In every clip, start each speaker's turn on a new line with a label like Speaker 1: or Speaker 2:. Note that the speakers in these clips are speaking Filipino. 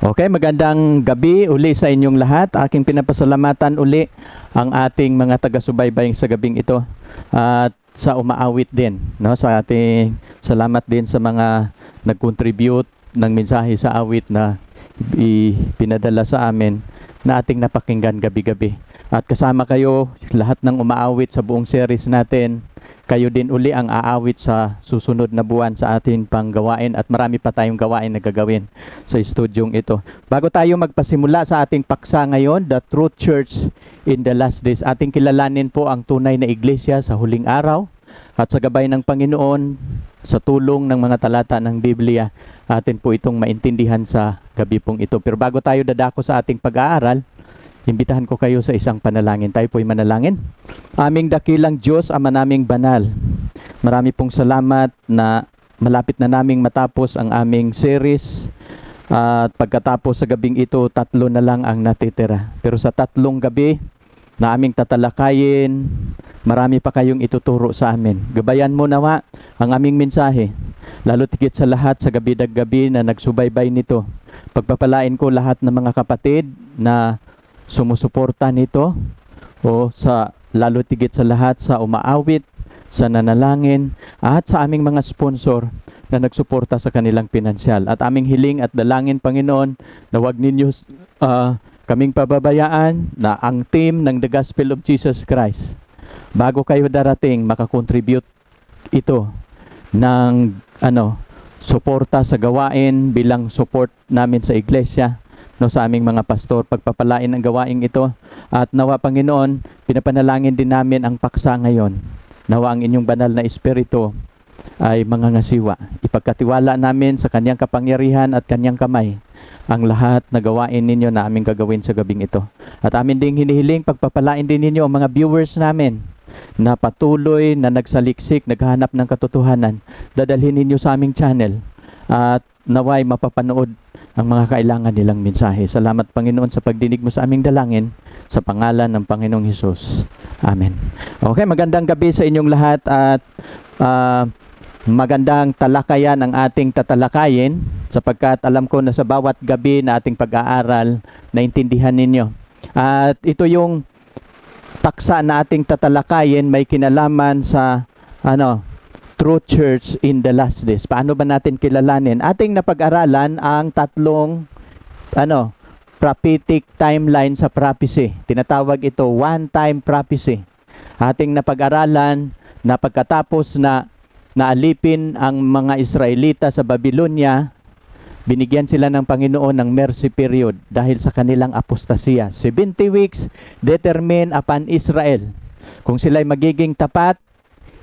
Speaker 1: Okay, magandang gabi uli sa inyong lahat. Aking pinapasalamatan uli ang ating mga taga-subaybay sa gabing ito at sa umaawit din, no? Sa ating salamat din sa mga nag-contribute ng mensahe sa awit na pinadala sa amin na ating napakinggan gabi-gabi. At kasama kayo lahat ng umaawit sa buong series natin kayo din uli ang aawit sa susunod na buwan sa ating panggawain at marami pa tayong gawain na gagawin sa studyong ito. Bago tayo magpasimula sa ating paksa ngayon, The Truth Church in the Last Days, ating kilalanin po ang tunay na iglesia sa huling araw at sa gabay ng Panginoon sa tulong ng mga talata ng Biblia, atin po itong maintindihan sa gabi pong ito. Pero bago tayo dadako sa ating pag-aaral, Imbitahan ko kayo sa isang panalangin. Tayo po'y manalangin. Aming dakilang Diyos, Ama naming banal. Marami pong salamat na malapit na naming matapos ang aming series. At pagkatapos sa gabing ito, tatlo na lang ang natitira. Pero sa tatlong gabi na aming tatalakayin, marami pa kayong ituturo sa amin. Gabayan mo nawa ang aming mensahe. Lalo tigit sa lahat sa gabi-gabi na nagsubaybay nito. Pagpapalain ko lahat ng mga kapatid na sumusuporta nito o sa lalo tigit sa lahat sa umaawit, sa nanalangin at sa aming mga sponsor na nagsuporta sa kanilang pinansyal. At aming hiling at dalangin, Panginoon, na wag ninyo uh, kaming pababayaan na ang team ng The Gospel of Jesus Christ, bago kayo darating, makakontribute ito ng ano, suporta sa gawain bilang support namin sa iglesia no sa aming mga pastor. Pagpapalain ang gawaing ito. At nawa Panginoon pinapanalangin din namin ang paksa ngayon. Nawa ang inyong banal na espiritu ay mangangasiwa ipagkatiwala namin sa kanyang kapangyarihan at kanyang kamay ang lahat na gawain ninyo na aming gagawin sa gabing ito. At amin ding hinihiling pagpapalain din ninyo ang mga viewers namin na patuloy na nagsaliksik, naghahanap ng katotohanan, dadalhin ninyo sa aming channel. At naway mapapanood ang mga kailangan nilang mensahe. Salamat Panginoon sa pagdinig mo sa aming dalangin sa pangalan ng Panginoong Hesus. Amen. Okay, magandang gabi sa inyong lahat at uh, magandang talakayan ang ating tatalakayin sapagkat alam ko na sa bawat gabi na ating pag-aaral, naintindihan ninyo. At ito yung paksa na ating tatalakayin may kinalaman sa ano true church in the last days. Paano ba natin kilalanin? Ating napag-aralan ang tatlong ano, prophetic timeline sa prophecy. Tinatawag ito one-time prophecy. Ating napag-aralan na pagkatapos na naalipin ang mga Israelita sa Babylonia, binigyan sila ng Panginoon ng mercy period dahil sa kanilang apostasya. 70 weeks determine upon Israel. Kung sila'y magiging tapat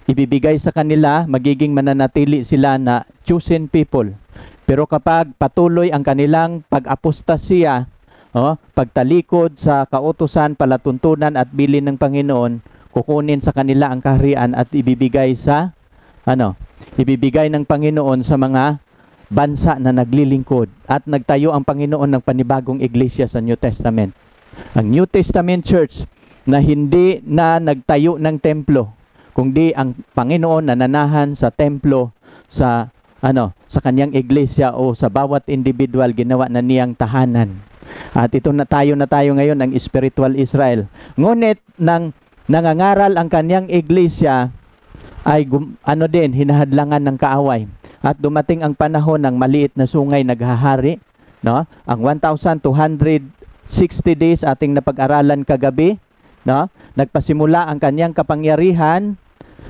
Speaker 1: ibibigay sa kanila, magiging mananatili sila na chosen people. Pero kapag patuloy ang kanilang pag-apostasya, oh, pagtalikod sa kautusan, palatuntunan at bilin ng Panginoon, kukunin sa kanila ang kaharian at ibibigay sa ano? Ibibigay ng Panginoon sa mga bansa na naglilingkod at nagtayo ang Panginoon ng panibagong iglesia sa New Testament. Ang New Testament church na hindi na nagtayo ng templo, kundi ang Panginoon nananahan sa templo sa ano sa kanyang iglesia o sa bawat individual ginawa na niyang tahanan. At ito na tayo na tayo ngayon ang spiritual Israel. Ngunit nang nangangaral ang kanyang iglesia ay ano din hinahadlangan ng kaaway. At dumating ang panahon ng maliit na sungay naghahari, no? Ang 1260 days ating napag-aralan kagabi, no? Nagpasimula ang kanyang kapangyarihan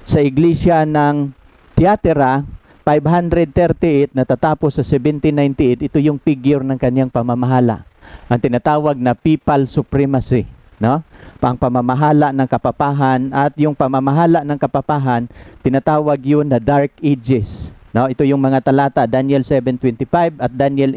Speaker 1: sa iglesia ng Tiatira, 538 natatapos sa 1798, ito yung figure ng kanyang pamamahala. Ang tinatawag na people supremacy, no? Pang pamamahala ng kapapahan at yung pamamahala ng kapapahan, tinatawag yun na dark ages. No, ito yung mga talata Daniel 7:25 at Daniel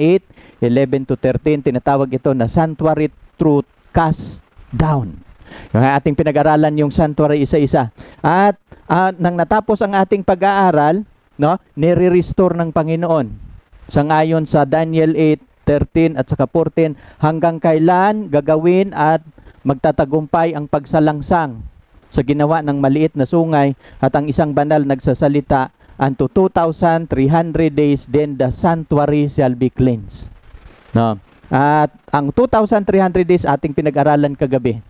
Speaker 1: 8:11 to 13 tinatawag ito na sanctuary truth cast down. Yung ating pinag-aralan yung sanctuary isa-isa. At uh, nang natapos ang ating pag-aaral, no, nire-restore ng Panginoon. Sa ngayon sa Daniel 8:13 at saka 14 hanggang kailan gagawin at magtatagumpay ang pagsalangsang sa ginawa ng maliit na sungay at ang isang banal nagsasalita unto 2,300 days then the sanctuary shall be cleansed. No. At ang 2,300 days ating pinag-aralan kagabi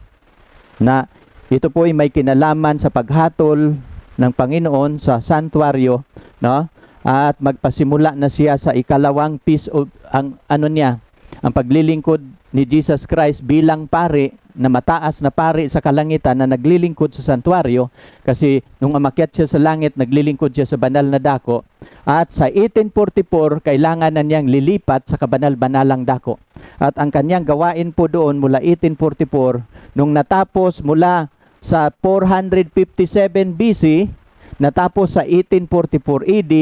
Speaker 1: na ito po ay may kinalaman sa paghatol ng Panginoon sa santuario, no? At magpasimula na siya sa ikalawang piece of ang ano niya, ang paglilingkod ni Jesus Christ bilang pare na mataas na pare sa kalangitan na naglilingkod sa santuario kasi nung umakyat siya sa langit naglilingkod siya sa banal na dako at sa 1844 kailangan na niyang lilipat sa kabanal-banalang dako. At ang kanyang gawain po doon mula 1844 nung natapos mula sa 457 BC natapos sa 1844 AD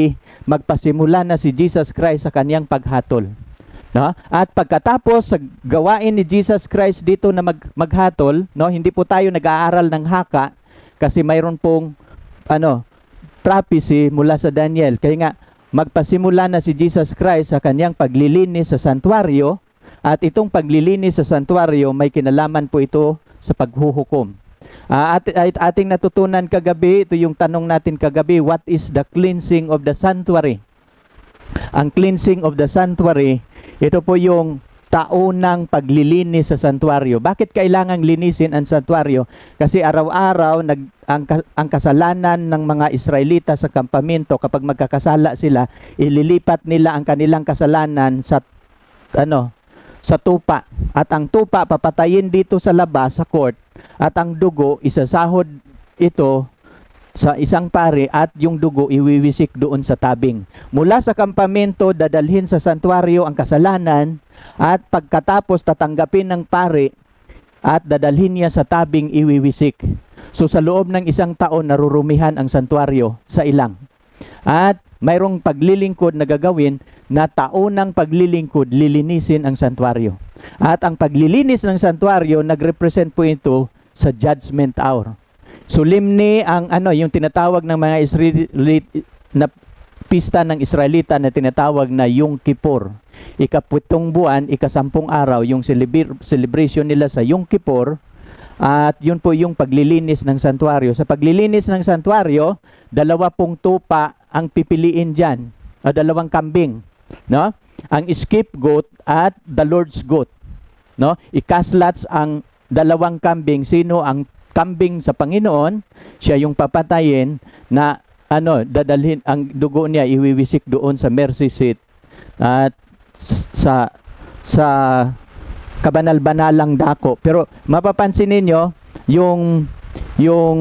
Speaker 1: magpasimula na si Jesus Christ sa kanyang paghatol No? At pagkatapos sa gawain ni Jesus Christ dito na mag, maghatol, no, hindi po tayo nag-aaral ng haka kasi mayroon pong ano, prophecy mula sa Daniel. Kaya nga magpasimula na si Jesus Christ sa kanyang paglilinis sa santuario at itong paglilinis sa santuario may kinalaman po ito sa paghuhukom. Uh, at, at ating natutunan kagabi, ito yung tanong natin kagabi, what is the cleansing of the sanctuary? Ang cleansing of the sanctuary ito po yung taunang paglilinis sa santuario. Bakit kailangang linisin ang santuario? Kasi araw-araw nag ang, ang kasalanan ng mga Israelita sa kampamento kapag magkakasala sila, ililipat nila ang kanilang kasalanan sa ano, sa tupa. At ang tupa papatayin dito sa labas sa court at ang dugo isasahod ito sa isang pare at yung dugo iwiwisik doon sa tabing. Mula sa kampamento, dadalhin sa santuario ang kasalanan at pagkatapos tatanggapin ng pare at dadalhin niya sa tabing iwiwisik. So sa loob ng isang taon, narurumihan ang santuario sa ilang. At mayroong paglilingkod na gagawin na taunang paglilingkod, lilinisin ang santuario. At ang paglilinis ng santuario, nagrepresent po ito sa judgment hour. Solemne ang ano, yung tinatawag ng mga Israelit na pista ng Israelita na tinatawag na Yom Kippur. Ikaputong buwan, ikasampung araw, yung celebration nila sa Yom Kippur, at yun po yung paglilinis ng santuario. Sa paglilinis ng santuario, dalawa pong tupa ang pipiliin dyan, o dalawang kambing. No? Ang scapegoat at the Lord's goat. No? Ikaslats ang dalawang kambing, sino ang kambing sa Panginoon, siya yung papatayin na ano, dadalhin ang dugo niya iwiwisik doon sa mercy seat at sa sa kabanal-banalang dako. Pero mapapansin ninyo yung yung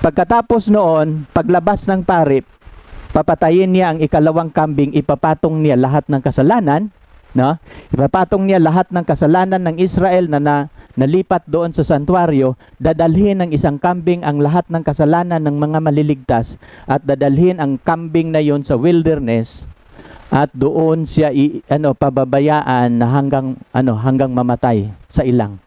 Speaker 1: pagkatapos noon, paglabas ng pari, papatayin niya ang ikalawang kambing, ipapatong niya lahat ng kasalanan, no? Ipapatong niya lahat ng kasalanan ng Israel na, na nalipat doon sa santuario, dadalhin ng isang kambing ang lahat ng kasalanan ng mga maliligtas at dadalhin ang kambing na yon sa wilderness at doon siya i, ano pababayaan na hanggang ano hanggang mamatay sa ilang.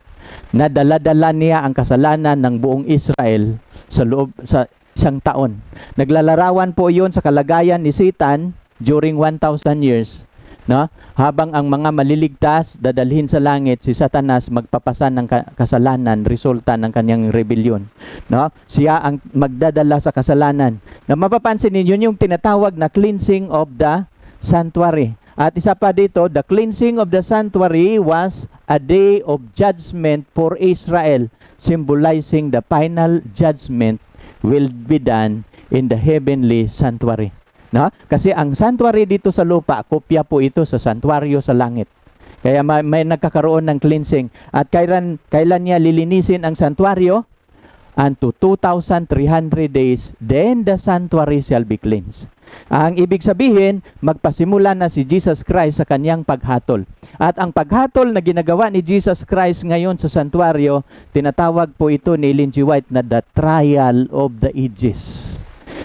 Speaker 1: Nadala-dala niya ang kasalanan ng buong Israel sa loob sa isang taon. Naglalarawan po iyon sa kalagayan ni Satan during 1,000 years no? Habang ang mga maliligtas dadalhin sa langit si Satanas magpapasan ng kasalanan resulta ng kanyang rebellion, no? Siya ang magdadala sa kasalanan. Na mapapansin ninyo yung tinatawag na cleansing of the sanctuary. At isa pa dito, the cleansing of the sanctuary was a day of judgment for Israel, symbolizing the final judgment will be done in the heavenly sanctuary. No? Kasi ang sanctuary dito sa lupa, kopya po ito sa santuario sa langit. Kaya may, may nagkakaroon ng cleansing. At kailan, kailan niya lilinisin ang santuario? Unto 2,300 days, then the sanctuary shall be cleansed. Ang ibig sabihin, magpasimula na si Jesus Christ sa kanyang paghatol. At ang paghatol na ginagawa ni Jesus Christ ngayon sa santuario, tinatawag po ito ni Ellen. White na the trial of the ages.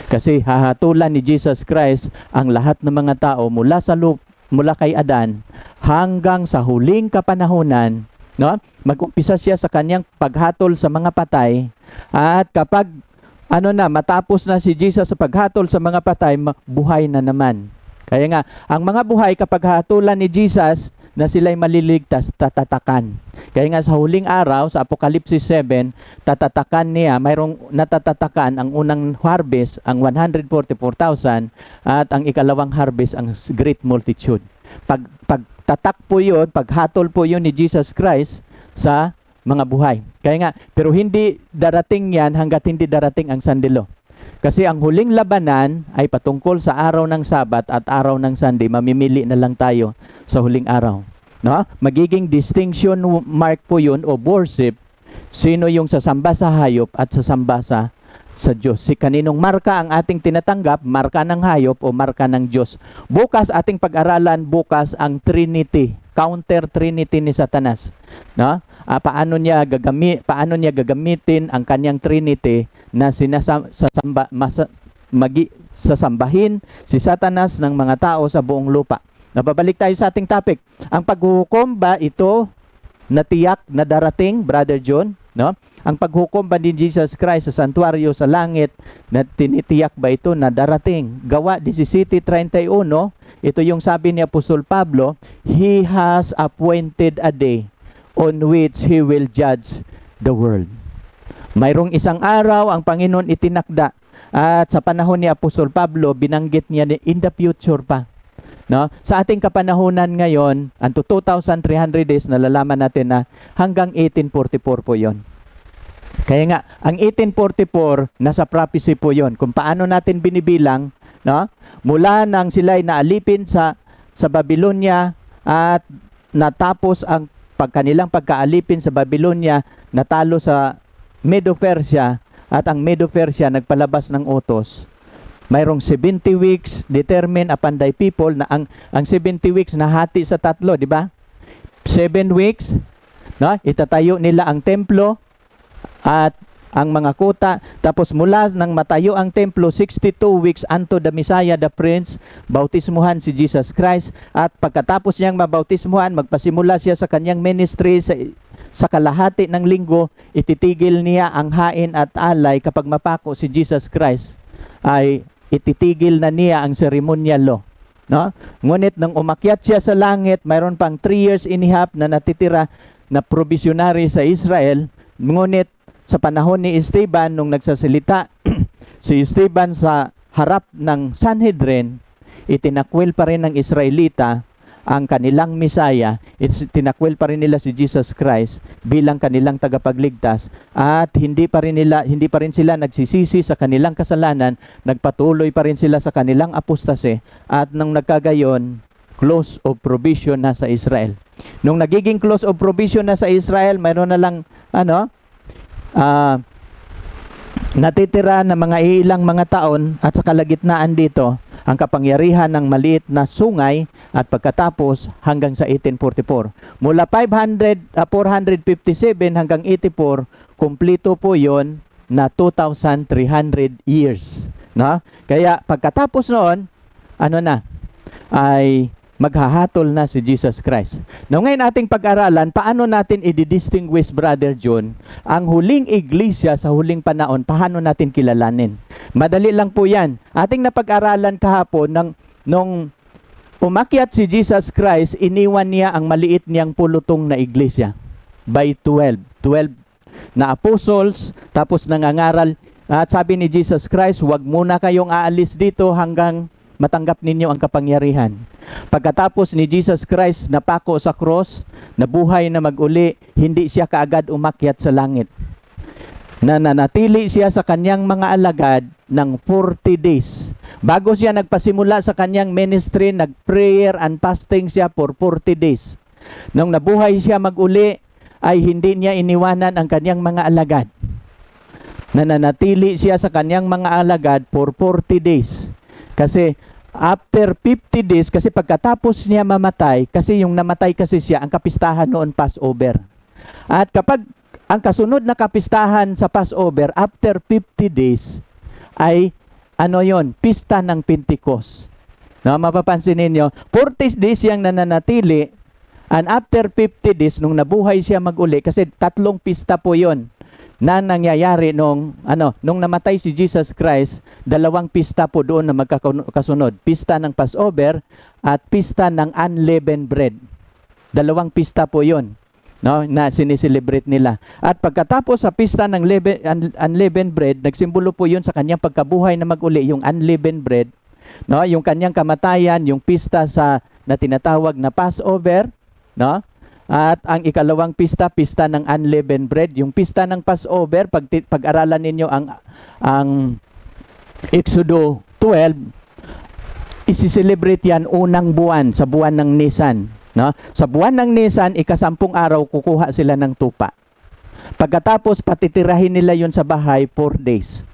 Speaker 1: Kasi hahatulan ni Jesus Christ ang lahat ng mga tao mula sa lup, mula kay Adan hanggang sa huling kapanahunan, no? Mag-umpisa siya sa kanyang paghatol sa mga patay at kapag ano na matapos na si Jesus sa paghatol sa mga patay, buhay na naman. Kaya nga, ang mga buhay kapag hatulan ni Jesus, na sila'y maliligtas, tatatakan. Kaya nga sa huling araw, sa Apokalipsis 7, tatatakan niya, mayroong natatatakan ang unang harvest, ang 144,000, at ang ikalawang harvest, ang great multitude. Pag, pag pagtatak po yun, paghatol po yun ni Jesus Christ sa mga buhay. Kaya nga, pero hindi darating yan hanggat hindi darating ang sandilo. Kasi ang huling labanan ay patungkol sa araw ng Sabat at araw ng Sunday. Mamimili na lang tayo sa huling araw. No? Magiging distinction mark po yun o worship sino yung sasamba sa hayop at sasamba sa sa Diyos. Si kaninong marka ang ating tinatanggap, marka ng hayop o marka ng Diyos. Bukas ating pag-aralan bukas ang Trinity, counter Trinity ni Satanas. No? Ah, paano niya gagami paano niya gagamitin ang kanyang Trinity na sinasamba masa, magi, sasambahin si Satanas ng mga tao sa buong lupa. Nababalik tayo sa ating topic. Ang paghuhukom ba ito natiyak na darating, Brother John? No? Ang paghukom ba ni Jesus Christ sa santuario sa langit na tinitiyak ba ito na darating? Gawa 17.31, ito yung sabi ni Apostol Pablo, He has appointed a day on which He will judge the world. Mayroong isang araw ang Panginoon itinakda at sa panahon ni Apostol Pablo, binanggit niya in the future pa. No? Sa ating kapanahunan ngayon, ang 2,300 days, nalalaman natin na hanggang 1844 po yon. Kaya nga, ang 1844, nasa prophecy po yon. Kung paano natin binibilang, no? mula nang sila'y naalipin sa, sa Babylonia at natapos ang pagkanilang pagkaalipin sa Babylonia, natalo sa Medo-Persia at ang Medo-Persia nagpalabas ng utos mayroong 70 weeks determined upon thy people na ang ang 70 weeks nahati sa tatlo, di ba? 7 weeks, no? Itatayo nila ang templo at ang mga kuta. Tapos mula nang matayo ang templo, 62 weeks unto the Messiah, the Prince, bautismuhan si Jesus Christ. At pagkatapos niyang mabautismuhan, magpasimula siya sa kanyang ministry sa, sa kalahati ng linggo, ititigil niya ang hain at alay kapag mapako si Jesus Christ ay ititigil na niya ang ceremonial law. No? Ngunit nang umakyat siya sa langit, mayroon pang 3 years and half na natitira na provisionary sa Israel. Ngunit sa panahon ni Esteban, nung nagsasalita si Esteban sa harap ng Sanhedrin, itinakwil pa rin ng Israelita ang kanilang Misaya, tinakwil pa rin nila si Jesus Christ bilang kanilang tagapagligtas at hindi pa rin nila hindi pa rin sila nagsisisi sa kanilang kasalanan, nagpatuloy pa rin sila sa kanilang apostase at nang nagkagayon close of provision na sa Israel. Nung nagiging close of provision na sa Israel, mayroon na lang ano uh, natitira na mga ilang mga taon at sa kalagitnaan dito ang kapangyarihan ng maliit na sungay at pagkatapos hanggang sa 1844. Mula 500, uh, 457 hanggang 84, kumplito po yon na 2,300 years. No? Kaya pagkatapos noon, ano na, ay maghahatol na si Jesus Christ. Now ngayon ating pag-aralan, paano natin i-distinguish, Brother John, ang huling iglesia sa huling panahon, paano natin kilalanin? Madali lang po yan. Ating napag-aralan kahapon ng, nung umakyat si Jesus Christ, iniwan niya ang maliit niyang pulutong na iglesia by 12. 12 na apostles, tapos nangangaral. At sabi ni Jesus Christ, huwag muna kayong aalis dito hanggang matanggap ninyo ang kapangyarihan. Pagkatapos ni Jesus Christ napako sa cross, nabuhay na maguli, hindi siya kaagad umakyat sa langit. Nananatili siya sa kanyang mga alagad ng 40 days. Bago siya nagpasimula sa kanyang ministry, nag-prayer and fasting siya for 40 days. Nung nabuhay siya maguli, ay hindi niya iniwanan ang kanyang mga alagad. Nananatili siya sa kanyang mga alagad for 40 days. Kasi after 50 days, kasi pagkatapos niya mamatay, kasi yung namatay kasi siya, ang kapistahan noon Passover. At kapag ang kasunod na kapistahan sa Passover, after 50 days, ay ano yon pista ng Pentecost. No, mapapansin ninyo, 40 days siyang nananatili and after 50 days nung nabuhay siya maguli kasi tatlong pista po yon na nangyayari nung ano nung namatay si Jesus Christ dalawang pista po doon na magkakasunod pista ng Passover at pista ng unleavened bread dalawang pista po yon no, na sineselebrate nila. At pagkatapos sa pista ng lebe, un, unleavened bread, nagsimbolo po 'yun sa kanyang pagkabuhay na maguli, yung unleavened bread, no, yung kanyang kamatayan, yung pista sa na tinatawag na Passover, no? At ang ikalawang pista, pista ng unleavened bread. Yung pista ng Passover, pag pag-aralan ninyo ang ang Exodo 12, isi-celebrate yan unang buwan sa buwan ng Nisan. No? Sa buwan ng Nisan, ikasampung araw, kukuha sila ng tupa. Pagkatapos, patitirahin nila yon sa bahay 4 days.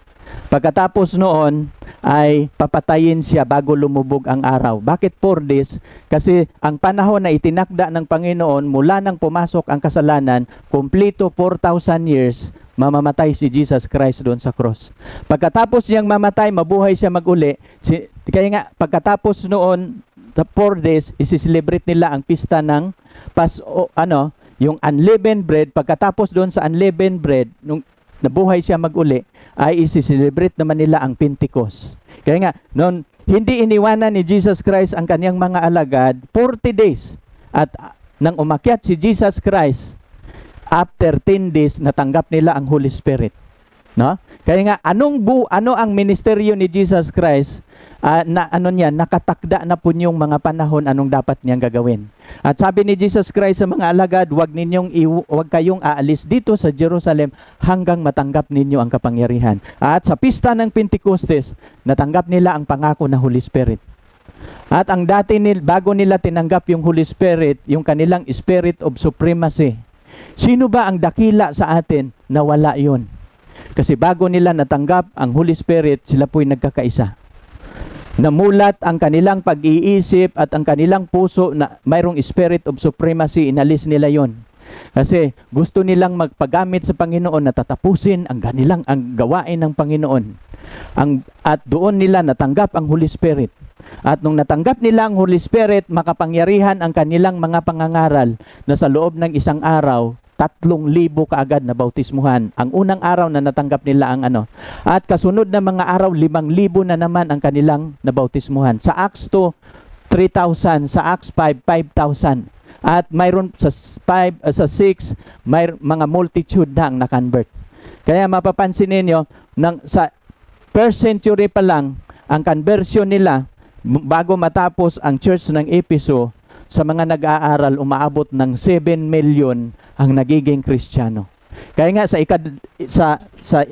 Speaker 1: Pagkatapos noon, ay papatayin siya bago lumubog ang araw. Bakit 4 days? Kasi ang panahon na itinakda ng Panginoon mula nang pumasok ang kasalanan, kumplito 4,000 years, mamamatay si Jesus Christ doon sa cross. Pagkatapos niyang mamatay, mabuhay siya maguli. Si, kaya nga, pagkatapos noon, sa 4 days, isi-celebrate nila ang pista ng pas, o, ano, yung unleavened bread. Pagkatapos doon sa unleavened bread, nung nabuhay siya maguli, ay isi-celebrate naman nila ang Pentecost. Kaya nga, noon, hindi iniwanan ni Jesus Christ ang kanyang mga alagad 40 days. At uh, nang umakyat si Jesus Christ, after 10 days, natanggap nila ang Holy Spirit. No? Kaya nga, anong bu ano ang ministeryo ni Jesus Christ uh, na ano niya, nakatakda na po yung mga panahon anong dapat niyang gagawin. At sabi ni Jesus Christ sa mga alagad, wag ninyong wag kayong aalis dito sa Jerusalem hanggang matanggap ninyo ang kapangyarihan. At sa pista ng Pentecostes, natanggap nila ang pangako na Holy Spirit. At ang dati nil, bago nila tinanggap yung Holy Spirit, yung kanilang Spirit of Supremacy, sino ba ang dakila sa atin na wala yun? Kasi bago nila natanggap ang Holy Spirit, sila po'y nagkakaisa namulat ang kanilang pag-iisip at ang kanilang puso na mayroong spirit of supremacy, inalis nila yon. Kasi gusto nilang magpagamit sa Panginoon na tatapusin ang kanilang ang gawain ng Panginoon. Ang, at doon nila natanggap ang Holy Spirit. At nung natanggap nila ang Holy Spirit, makapangyarihan ang kanilang mga pangangaral na sa loob ng isang araw, tatlong libo kaagad na bautismuhan. Ang unang araw na natanggap nila ang ano. At kasunod na mga araw, limang libo na naman ang kanilang nabautismuhan. Sa Acts 2, 3,000. Sa Acts 5, 5,000. At mayroon sa 5, uh, sa 6, may mga multitude na ang na-convert. Kaya mapapansin ninyo, nang, sa first century pa lang, ang conversion nila, bago matapos ang church ng Episo, sa mga nag-aaral, umaabot ng 7 million ang nagiging Kristiyano. Kaya nga sa, ikad, sa, sa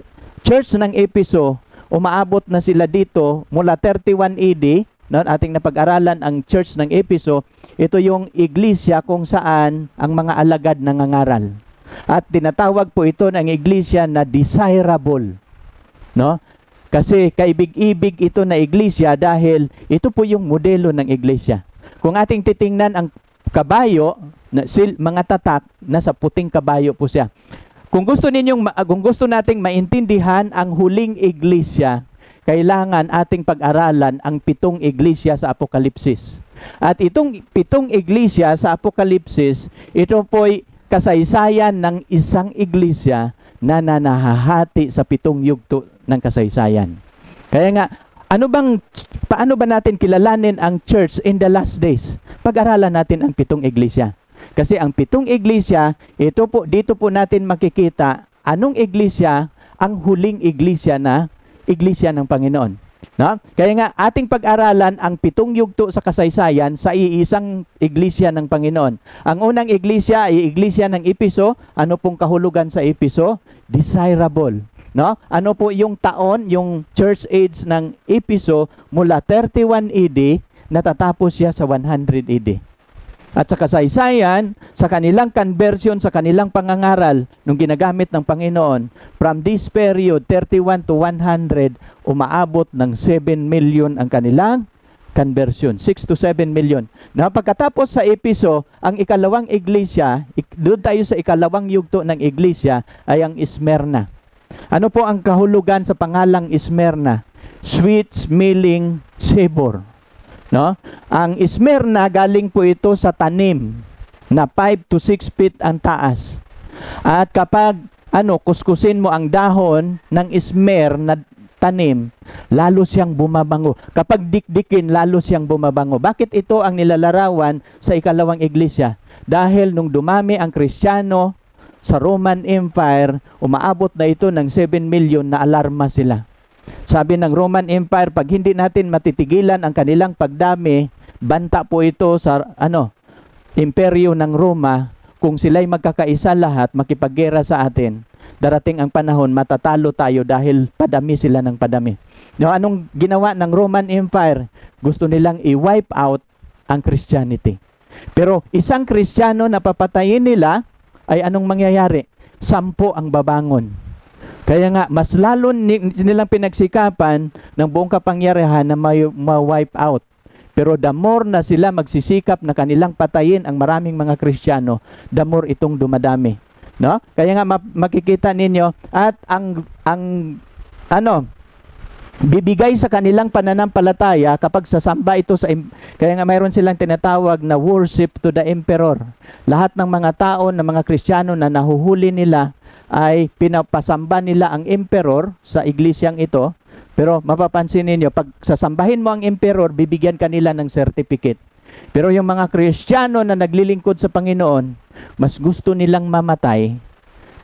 Speaker 1: church ng Episo, umaabot na sila dito mula 31 AD, no, ating napag-aralan ang church ng Episo, ito yung iglesia kung saan ang mga alagad nangangaral. At tinatawag po ito ng iglesia na desirable. No? Kasi kaibig-ibig ito na iglesia dahil ito po yung modelo ng iglesia. Kung ating titingnan ang kabayo, na sil, mga tatak, nasa puting kabayo po siya. Kung gusto ninyong kung gusto nating maintindihan ang huling iglesia, kailangan ating pag-aralan ang pitong iglesia sa Apokalipsis. At itong pitong iglesia sa Apokalipsis, ito po'y kasaysayan ng isang iglesia na nanahahati sa pitong yugto ng kasaysayan. Kaya nga, ano bang, paano ba natin kilalanin ang church in the last days? Pag-aralan natin ang pitong iglesia. Kasi ang pitong iglesia, ito po, dito po natin makikita anong iglesia ang huling iglesia na iglesia ng Panginoon. No? Kaya nga ating pag-aralan ang pitong yugto sa kasaysayan sa iisang iglesia ng Panginoon. Ang unang iglesia ay iglesia ng Episo. Ano pong kahulugan sa Episo? Desirable. No? Ano po yung taon, yung church age ng Episo mula 31 AD, natatapos siya sa 100 AD. At sa kasaysayan, sa kanilang conversion, sa kanilang pangangaral, nung ginagamit ng Panginoon, from this period, 31 to 100, umaabot ng 7 million ang kanilang conversion. 6 to 7 million. Na pagkatapos sa Episo, ang ikalawang iglesia, doon tayo sa ikalawang yugto ng iglesia, ay ang Smyrna. Ano po ang kahulugan sa pangalang Smyrna? Sweet smelling savor. No? Ang Smyrna galing po ito sa tanim na 5 to 6 feet ang taas. At kapag ano, kuskusin mo ang dahon ng ismer na tanim, lalo siyang bumabango. Kapag dikdikin, lalo siyang bumabango. Bakit ito ang nilalarawan sa ikalawang iglesia? Dahil nung dumami ang Kristiyano, sa Roman Empire, umaabot na ito ng 7 million na alarma sila. Sabi ng Roman Empire, pag hindi natin matitigilan ang kanilang pagdami, banta po ito sa ano, imperyo ng Roma. Kung sila'y magkakaisa lahat, makipaggera sa atin, darating ang panahon, matatalo tayo dahil padami sila ng padami. No, anong ginawa ng Roman Empire? Gusto nilang i-wipe out ang Christianity. Pero isang Kristiyano na papatayin nila, ay anong mangyayari? Sampo ang babangon. Kaya nga, mas lalo nilang pinagsikapan ng buong kapangyarihan na ma-wipe out. Pero the more na sila magsisikap na kanilang patayin ang maraming mga Kristiyano, the more itong dumadami. No? Kaya nga makikita ninyo at ang ang ano bibigay sa kanilang pananampalataya kapag sasamba ito sa kaya nga mayroon silang tinatawag na worship to the emperor. Lahat ng mga tao na mga Kristiyano na nahuhuli nila ay pinapasamba nila ang emperor sa iglesyang ito. Pero mapapansin ninyo, pag sasambahin mo ang emperor, bibigyan kanila ng certificate. Pero yung mga Kristiyano na naglilingkod sa Panginoon, mas gusto nilang mamatay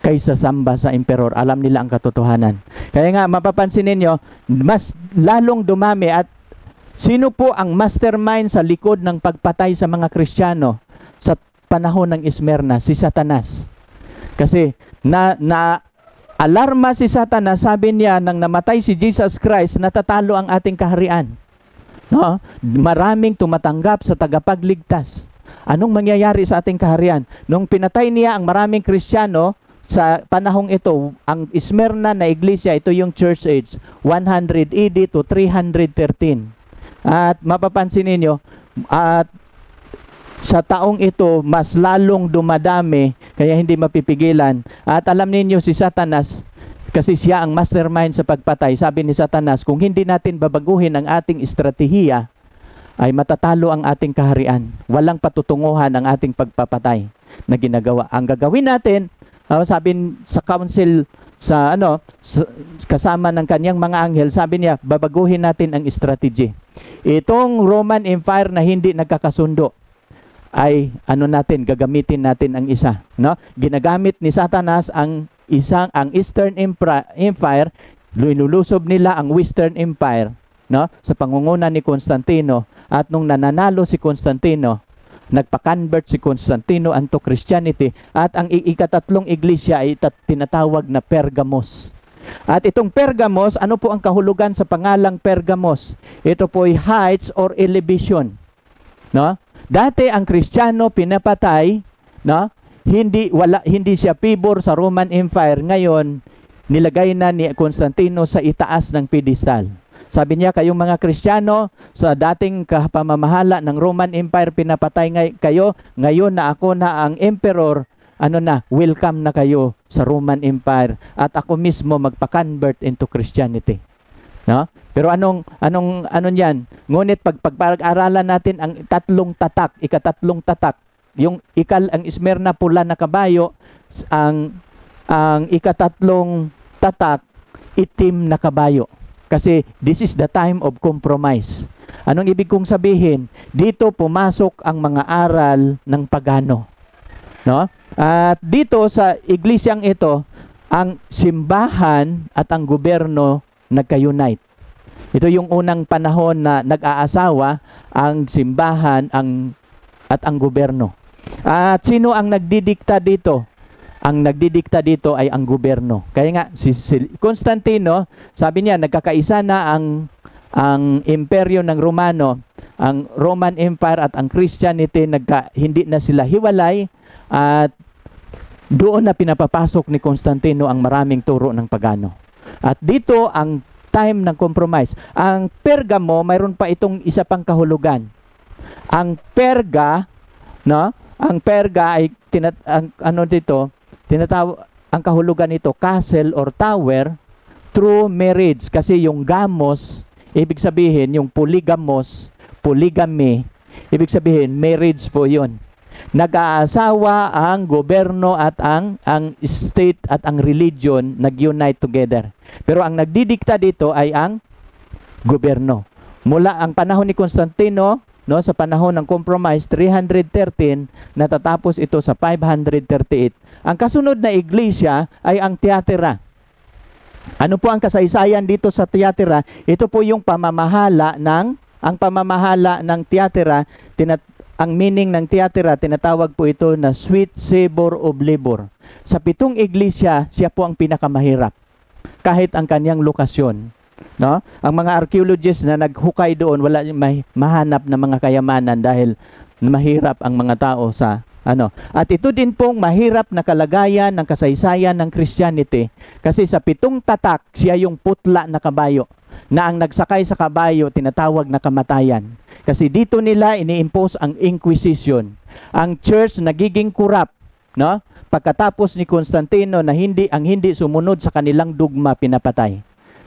Speaker 1: kaysa samba sa emperor. Alam nila ang katotohanan. Kaya nga, mapapansin ninyo, mas lalong dumami at sino po ang mastermind sa likod ng pagpatay sa mga Kristiyano sa panahon ng Ismerna? Si Satanas. Kasi na, na alarma si Satanas, sabi niya, nang namatay si Jesus Christ, natatalo ang ating kaharian. No? Maraming tumatanggap sa tagapagligtas. Anong mangyayari sa ating kaharian? Nung pinatay niya ang maraming Kristiyano, sa panahong ito, ang Smyrna na iglesia, ito yung church age, 100 AD to 313. At mapapansin ninyo, at sa taong ito, mas lalong dumadami, kaya hindi mapipigilan. At alam ninyo, si Satanas, kasi siya ang mastermind sa pagpatay. Sabi ni Satanas, kung hindi natin babaguhin ang ating estratehiya, ay matatalo ang ating kaharian. Walang patutunguhan ang ating pagpapatay na ginagawa. Ang gagawin natin, uh, sabi sa council sa ano sa, kasama ng kanyang mga anghel, sabi niya, babaguhin natin ang strategy. Itong Roman Empire na hindi nagkakasundo ay ano natin gagamitin natin ang isa, no? Ginagamit ni Satanas ang isang ang Eastern Empire, linulusob nila ang Western Empire, no? Sa pangunguna ni Constantino at nung nananalo si Constantino, nagpa-convert si Constantino unto Christianity at ang ikatatlong iglesia ay tinatawag na Pergamos. At itong Pergamos, ano po ang kahulugan sa pangalang Pergamos? Ito po ay heights or elevation. No? Dati ang Kristiyano pinapatay, no? Hindi wala hindi siya pibor sa Roman Empire. Ngayon, nilagay na ni Constantino sa itaas ng pedestal. Sabi niya, kayong mga Kristiyano, sa dating kapamamahala ng Roman Empire, pinapatay ngay kayo. Ngayon na ako na ang emperor, ano na, welcome na kayo sa Roman Empire. At ako mismo magpa-convert into Christianity. No? Pero anong anong ano niyan? Ngunit pag pag-aralan natin ang tatlong tatak, ikatatlong tatak, yung ikal ang Ismerna pula na kabayo, ang ang ikatatlong tatak itim na kabayo. Kasi this is the time of compromise. Anong ibig kong sabihin? Dito pumasok ang mga aral ng pagano. No? At dito sa iglesyang ito, ang simbahan at ang gobyerno nagka-unite. Ito yung unang panahon na nag-aasawa ang simbahan ang at ang gobyerno. At sino ang nagdidikta dito? Ang nagdidikta dito ay ang gobyerno. Kaya nga si, Constantino, sabi niya nagkakaisa na ang ang imperyo ng Romano, ang Roman Empire at ang Christianity nagka, hindi na sila hiwalay at doon na pinapapasok ni Constantino ang maraming turo ng pagano. At dito ang time ng compromise. Ang Pergamo, mayroon pa itong isa pang kahulugan. Ang Perga, no? Ang Perga ay tinat ang, ano dito, Tinatawag ang kahulugan nito castle or tower through marriage. Kasi yung gamos ibig sabihin yung polygamos polygamy ibig sabihin marriage po yon nag-aasawa ang gobyerno at ang ang state at ang religion nag-unite together. Pero ang nagdidikta dito ay ang gobyerno. Mula ang panahon ni Constantino no sa panahon ng compromise 313 natatapos ito sa 538 ang kasunod na iglesia ay ang Tiatira ano po ang kasaysayan dito sa Tiatira ito po yung pamamahala ng ang pamamahala ng Tiatira, tinat ang meaning ng Tiatira, tinatawag po ito na sweet savor of labor. Sa pitong iglesia, siya po ang pinakamahirap. Kahit ang kanyang lokasyon. No? Ang mga archaeologists na naghukay doon, wala may mahanap na mga kayamanan dahil mahirap ang mga tao sa ano. At ito din pong mahirap na kalagayan ng kasaysayan ng Christianity kasi sa pitong tatak, siya yung putla na kabayo na ang nagsakay sa kabayo tinatawag na kamatayan. Kasi dito nila ini-impose ang Inquisition. Ang church nagiging corrupt, no? Pagkatapos ni Constantino na hindi ang hindi sumunod sa kanilang dogma pinapatay.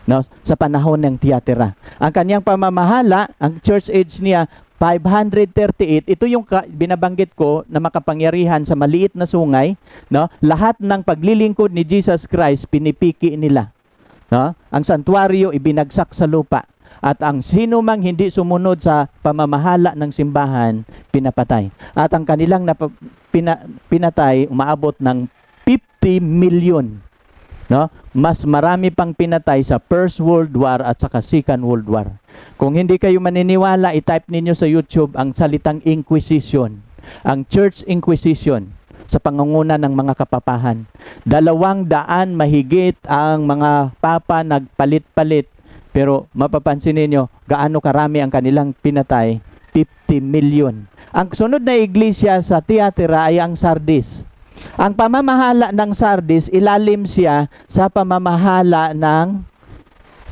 Speaker 1: No, sa panahon ng Tiatira. Ang kanyang pamamahala, ang church age niya 538, ito yung binabanggit ko na makapangyarihan sa maliit na sungay, no? Lahat ng paglilingkod ni Jesus Christ pinipiki nila. No? Ang santuario ibinagsak sa lupa at ang sino mang hindi sumunod sa pamamahala ng simbahan pinapatay. At ang kanilang pina, pinatay umaabot ng 50 million. No? Mas marami pang pinatay sa First World War at saka Second World War. Kung hindi kayo maniniwala, i-type ninyo sa YouTube ang salitang Inquisition. Ang Church Inquisition sa pangunguna ng mga kapapahan. Dalawang daan mahigit ang mga papa nagpalit-palit. Pero mapapansin ninyo, gaano karami ang kanilang pinatay? 50 million. Ang sunod na iglesia sa Tiatira ay ang Sardis. Ang pamamahala ng Sardis, ilalim siya sa pamamahala ng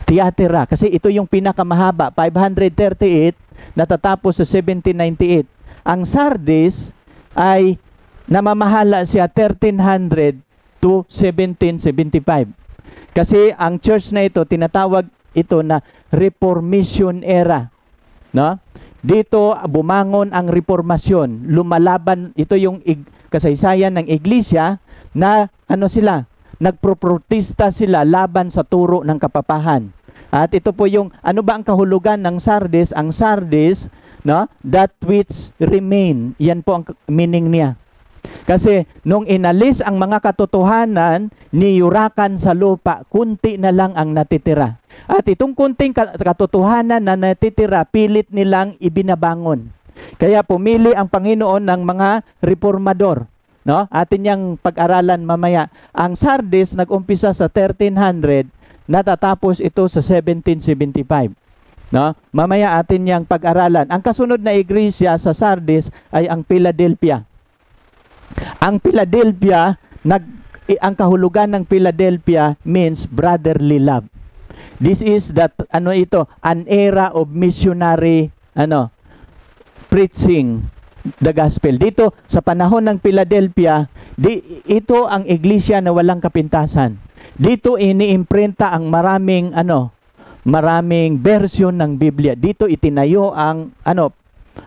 Speaker 1: Tiatira. Kasi ito yung pinakamahaba, 538, natatapos sa 1798. Ang Sardis ay namamahala siya 1300 to 1775. Kasi ang church na ito, tinatawag ito na Reformation era. No? Dito bumangon ang reformasyon. Lumalaban, ito yung ig, kasaysayan ng iglesia na ano sila, nagproprotesta sila laban sa turo ng kapapahan. At ito po yung ano ba ang kahulugan ng Sardis? Ang Sardis, no? That which remain. Yan po ang meaning niya. Kasi nung inalis ang mga katotohanan, niyurakan sa lupa, kunti na lang ang natitira. At itong kunting katotohanan na natitira, pilit nilang ibinabangon. Kaya pumili ang Panginoon ng mga reformador. No? Atin yang pag-aralan mamaya. Ang Sardis nag-umpisa sa 1300, natatapos ito sa 1775. No? Mamaya atin yang pag-aralan. Ang kasunod na iglesia sa Sardis ay ang Philadelphia. Ang Philadelphia, nag, ang kahulugan ng Philadelphia means brotherly love. This is that ano ito, an era of missionary ano preaching the gospel. Dito sa panahon ng Philadelphia, di, ito ang iglesia na walang kapintasan. Dito iniimprinta ang maraming ano, maraming version ng Biblia. Dito itinayo ang ano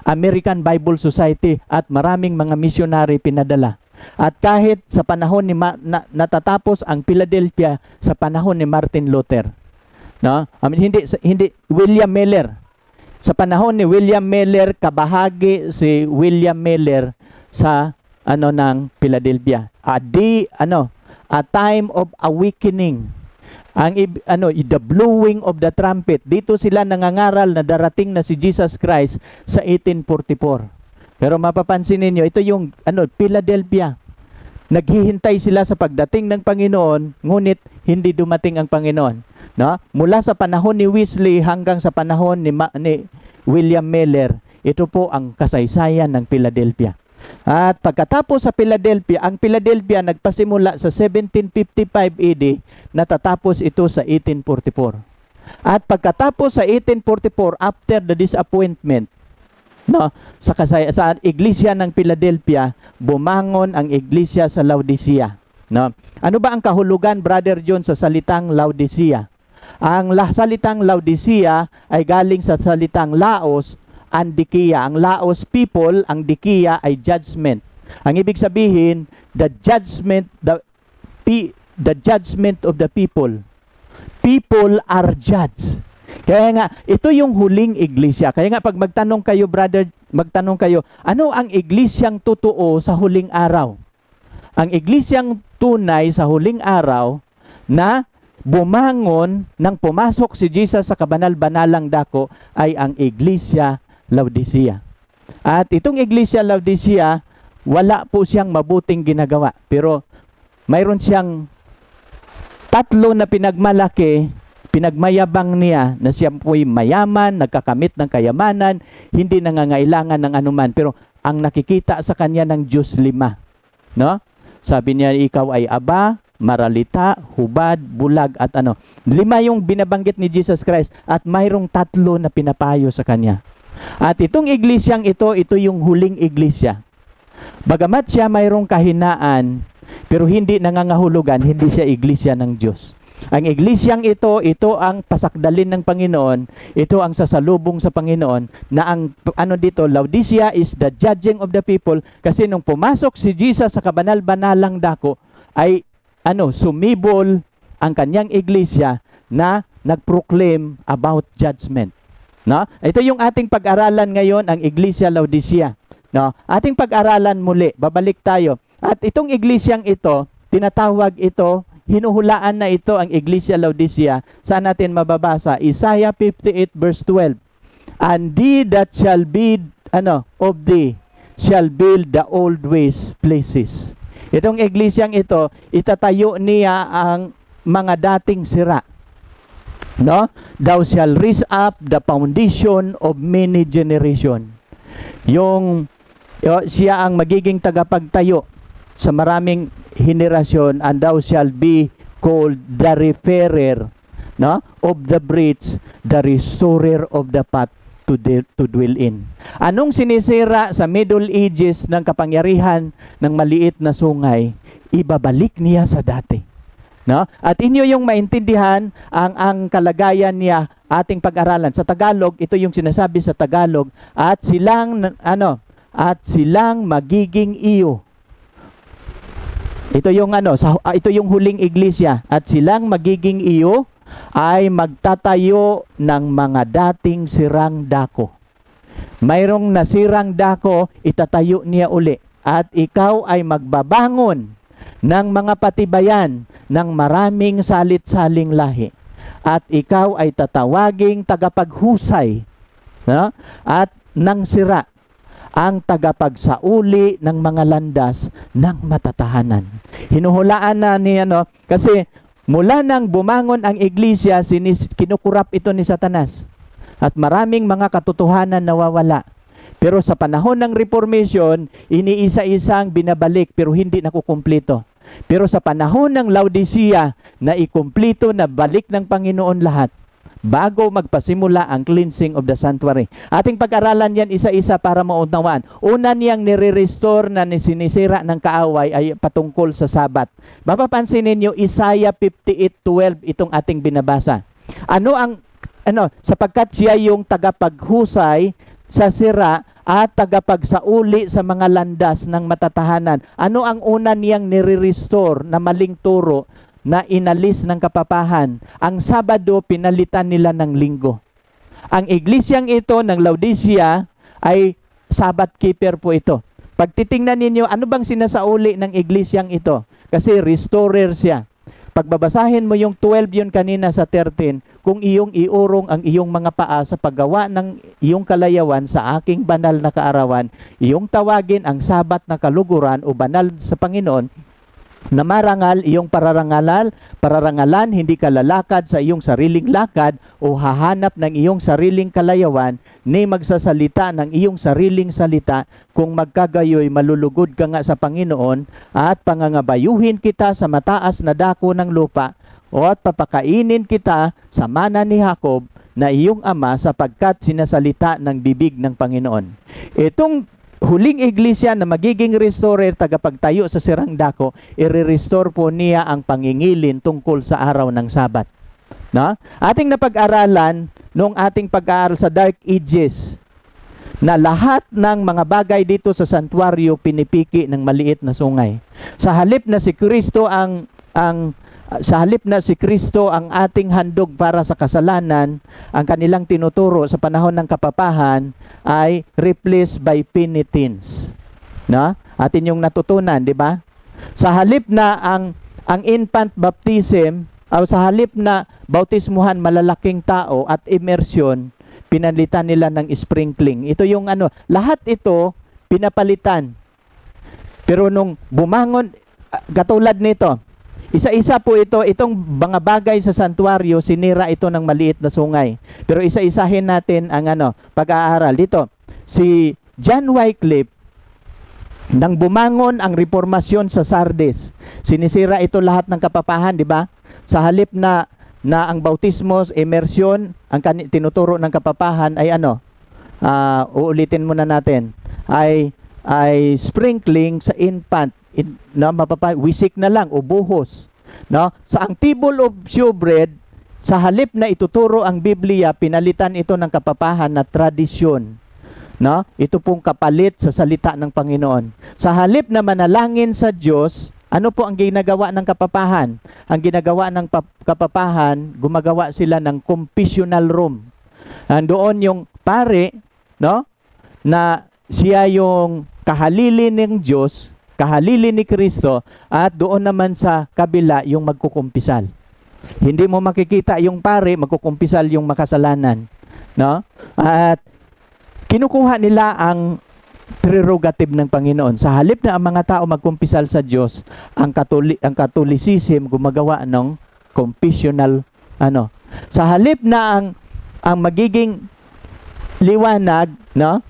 Speaker 1: American Bible Society at maraming mga missionary pinadala. At kahit sa panahon ni Ma, na, natatapos ang Philadelphia sa panahon ni Martin Luther. No? I mean, hindi hindi William Miller. Sa panahon ni William Miller kabahagi si William Miller sa ano ng Philadelphia. A di ano, a time of awakening. Ang ano the blowing of the trumpet. Dito sila nangangaral na darating na si Jesus Christ sa 1844 pero mapapansin niyo ito yung ano Philadelphia. Naghihintay sila sa pagdating ng Panginoon ngunit hindi dumating ang Panginoon no mula sa panahon ni Wesley hanggang sa panahon ni, Ma- ni William Miller ito po ang kasaysayan ng Philadelphia at pagkatapos sa Philadelphia, ang Philadelphia nagpasimula sa 1755 AD, natatapos ito sa 1844. At pagkatapos sa 1844, after the disappointment, no, sa, kasay, sa iglesia ng Philadelphia, bumangon ang iglesia sa Laodicea. No? Ano ba ang kahulugan, Brother John, sa salitang Laodicea? Ang salitang Laodicea ay galing sa salitang Laos ang dikiya. Ang Laos people, ang dikiya ay judgment. Ang ibig sabihin, the judgment, the, the judgment of the people. People are judged. Kaya nga, ito yung huling iglesia. Kaya nga, pag magtanong kayo, brother, magtanong kayo, ano ang iglesyang totoo sa huling araw? Ang iglesyang tunay sa huling araw na bumangon nang pumasok si Jesus sa kabanal-banalang dako ay ang Iglesia Laodicea. At itong Iglesia Laodicea, wala po siyang mabuting ginagawa. Pero mayroon siyang tatlo na pinagmalaki, pinagmayabang niya na siya po'y mayaman, nagkakamit ng kayamanan, hindi nangangailangan ng anuman. Pero ang nakikita sa kanya ng Diyos lima. No? Sabi niya, ikaw ay aba, maralita, hubad, bulag, at ano. Lima yung binabanggit ni Jesus Christ at mayroong tatlo na pinapayo sa kanya. At itong iglesyang ito, ito yung huling iglesia. Bagamat siya mayroong kahinaan, pero hindi nangangahulugan, hindi siya iglesia ng Diyos. Ang iglesyang ito, ito ang pasakdalin ng Panginoon, ito ang sasalubong sa Panginoon, na ang ano dito, Laodicea is the judging of the people, kasi nung pumasok si Jesus sa kabanal-banalang dako, ay ano, sumibol ang kanyang iglesia na nagproclaim about judgment. No? Ito yung ating pag-aralan ngayon, ang Iglesia Laodicea. No? Ating pag-aralan muli, babalik tayo. At itong iglesyang ito, tinatawag ito, hinuhulaan na ito ang Iglesia Laodicea. Saan natin mababasa? Isaiah 58 verse 12. And thee that shall be, ano, of thee, shall build the old ways places. Itong iglesyang ito, itatayo niya ang mga dating sira. No? Thou shall raise up the foundation of many generation. Yung siya ang magiging tagapagtayo sa maraming henerasyon and thou shall be called the repairer no of the breach the restorer of the path to, de- to dwell in. Anong sinisira sa Middle Ages ng kapangyarihan ng maliit na sungay, ibabalik niya sa dati. No? At inyo yung maintindihan ang ang kalagayan niya ating pag-aralan. Sa Tagalog, ito yung sinasabi sa Tagalog, at silang ano, at silang magiging iyo. Ito yung ano, sa, ah, ito yung huling iglesia at silang magiging iyo ay magtatayo ng mga dating sirang dako. Mayroong nasirang dako, itatayo niya uli. At ikaw ay magbabangon ng mga patibayan ng maraming salit-saling lahi. At ikaw ay tatawaging tagapaghusay no? at nang sira ang tagapagsauli ng mga landas ng matatahanan. Hinuhulaan na ni ano, kasi mula nang bumangon ang iglesia, sinis, kinukurap ito ni Satanas. At maraming mga katotohanan nawawala. Pero sa panahon ng Reformation, iniisa-isang binabalik pero hindi nakukumpleto. Pero sa panahon ng Laodicea, na ikumpleto na balik ng Panginoon lahat bago magpasimula ang cleansing of the sanctuary. Ating pag-aralan yan isa-isa para maunawaan. Una niyang nire-restore na sinisira ng kaaway ay patungkol sa sabat. Mapapansin ninyo, Isaiah 58.12 itong ating binabasa. Ano ang, ano, sapagkat siya yung tagapaghusay sa sira at tagapagsauli sa mga landas ng matatahanan. Ano ang una niyang nire-restore na maling turo na inalis ng kapapahan. Ang Sabado, pinalitan nila ng linggo. Ang iglesyang ito ng Laodicea ay Sabbath keeper po ito. Pag titingnan ninyo, ano bang sinasauli ng iglesyang ito? Kasi restorer siya. Pagbabasahin mo yung 12 yun kanina sa 13, kung iyong iurong ang iyong mga paa sa paggawa ng iyong kalayawan sa aking banal na kaarawan, iyong tawagin ang sabat na kaluguran o banal sa Panginoon, na marangal iyong pararangalan, pararangalan, hindi ka lalakad sa iyong sariling lakad o hahanap ng iyong sariling kalayawan, ni magsasalita ng iyong sariling salita, kung magkagayoy malulugod ka nga sa Panginoon at pangangabayuhin kita sa mataas na dako ng lupa o at papakainin kita sa mana ni Jacob na iyong ama sapagkat sinasalita ng bibig ng Panginoon. Itong huling iglesia na magiging restorer, tagapagtayo sa sirang dako, i-restore po niya ang pangingilin tungkol sa araw ng Sabat. No? Ating napag-aralan nung ating pag-aaral sa Dark Ages na lahat ng mga bagay dito sa santuario pinipiki ng maliit na sungay. Sa halip na si Kristo ang ang sa halip na si Kristo ang ating handog para sa kasalanan, ang kanilang tinuturo sa panahon ng kapapahan ay replaced by penitence. No? Atin yung natutunan, di ba? Sa halip na ang ang infant baptism uh, sa halip na bautismuhan malalaking tao at immersion, pinalitan nila ng sprinkling. Ito yung ano, lahat ito pinapalitan. Pero nung bumangon, uh, katulad nito, isa-isa po ito, itong mga bagay sa santuario, sinira ito ng maliit na sungay. Pero isa-isahin natin ang ano, pag-aaral. Dito, si John Wycliffe, nang bumangon ang reformasyon sa Sardes, sinisira ito lahat ng kapapahan, di ba? Sa halip na na ang bautismos, immersion, ang tinuturo ng kapapahan ay ano? Uh, uulitin muna natin. Ay ay sprinkling sa infant in, na mapapa wisik na lang o buhos. No? Sa ang table of showbread, sa halip na ituturo ang Biblia, pinalitan ito ng kapapahan na tradisyon. No? Ito pong kapalit sa salita ng Panginoon. Sa halip na manalangin sa Diyos, ano po ang ginagawa ng kapapahan? Ang ginagawa ng kapapahan, gumagawa sila ng confessional room. Andoon yung pare, no? Na siya yung kahalili ng Diyos, kahalili ni Kristo, at doon naman sa kabila yung magkukumpisal. Hindi mo makikita yung pare, magkukumpisal yung makasalanan. No? At kinukuha nila ang prerogative ng Panginoon. Sa halip na ang mga tao magkumpisal sa Diyos, ang Catholic ang Catholicism gumagawa ng confessional ano. Sa halip na ang ang magiging liwanag, no?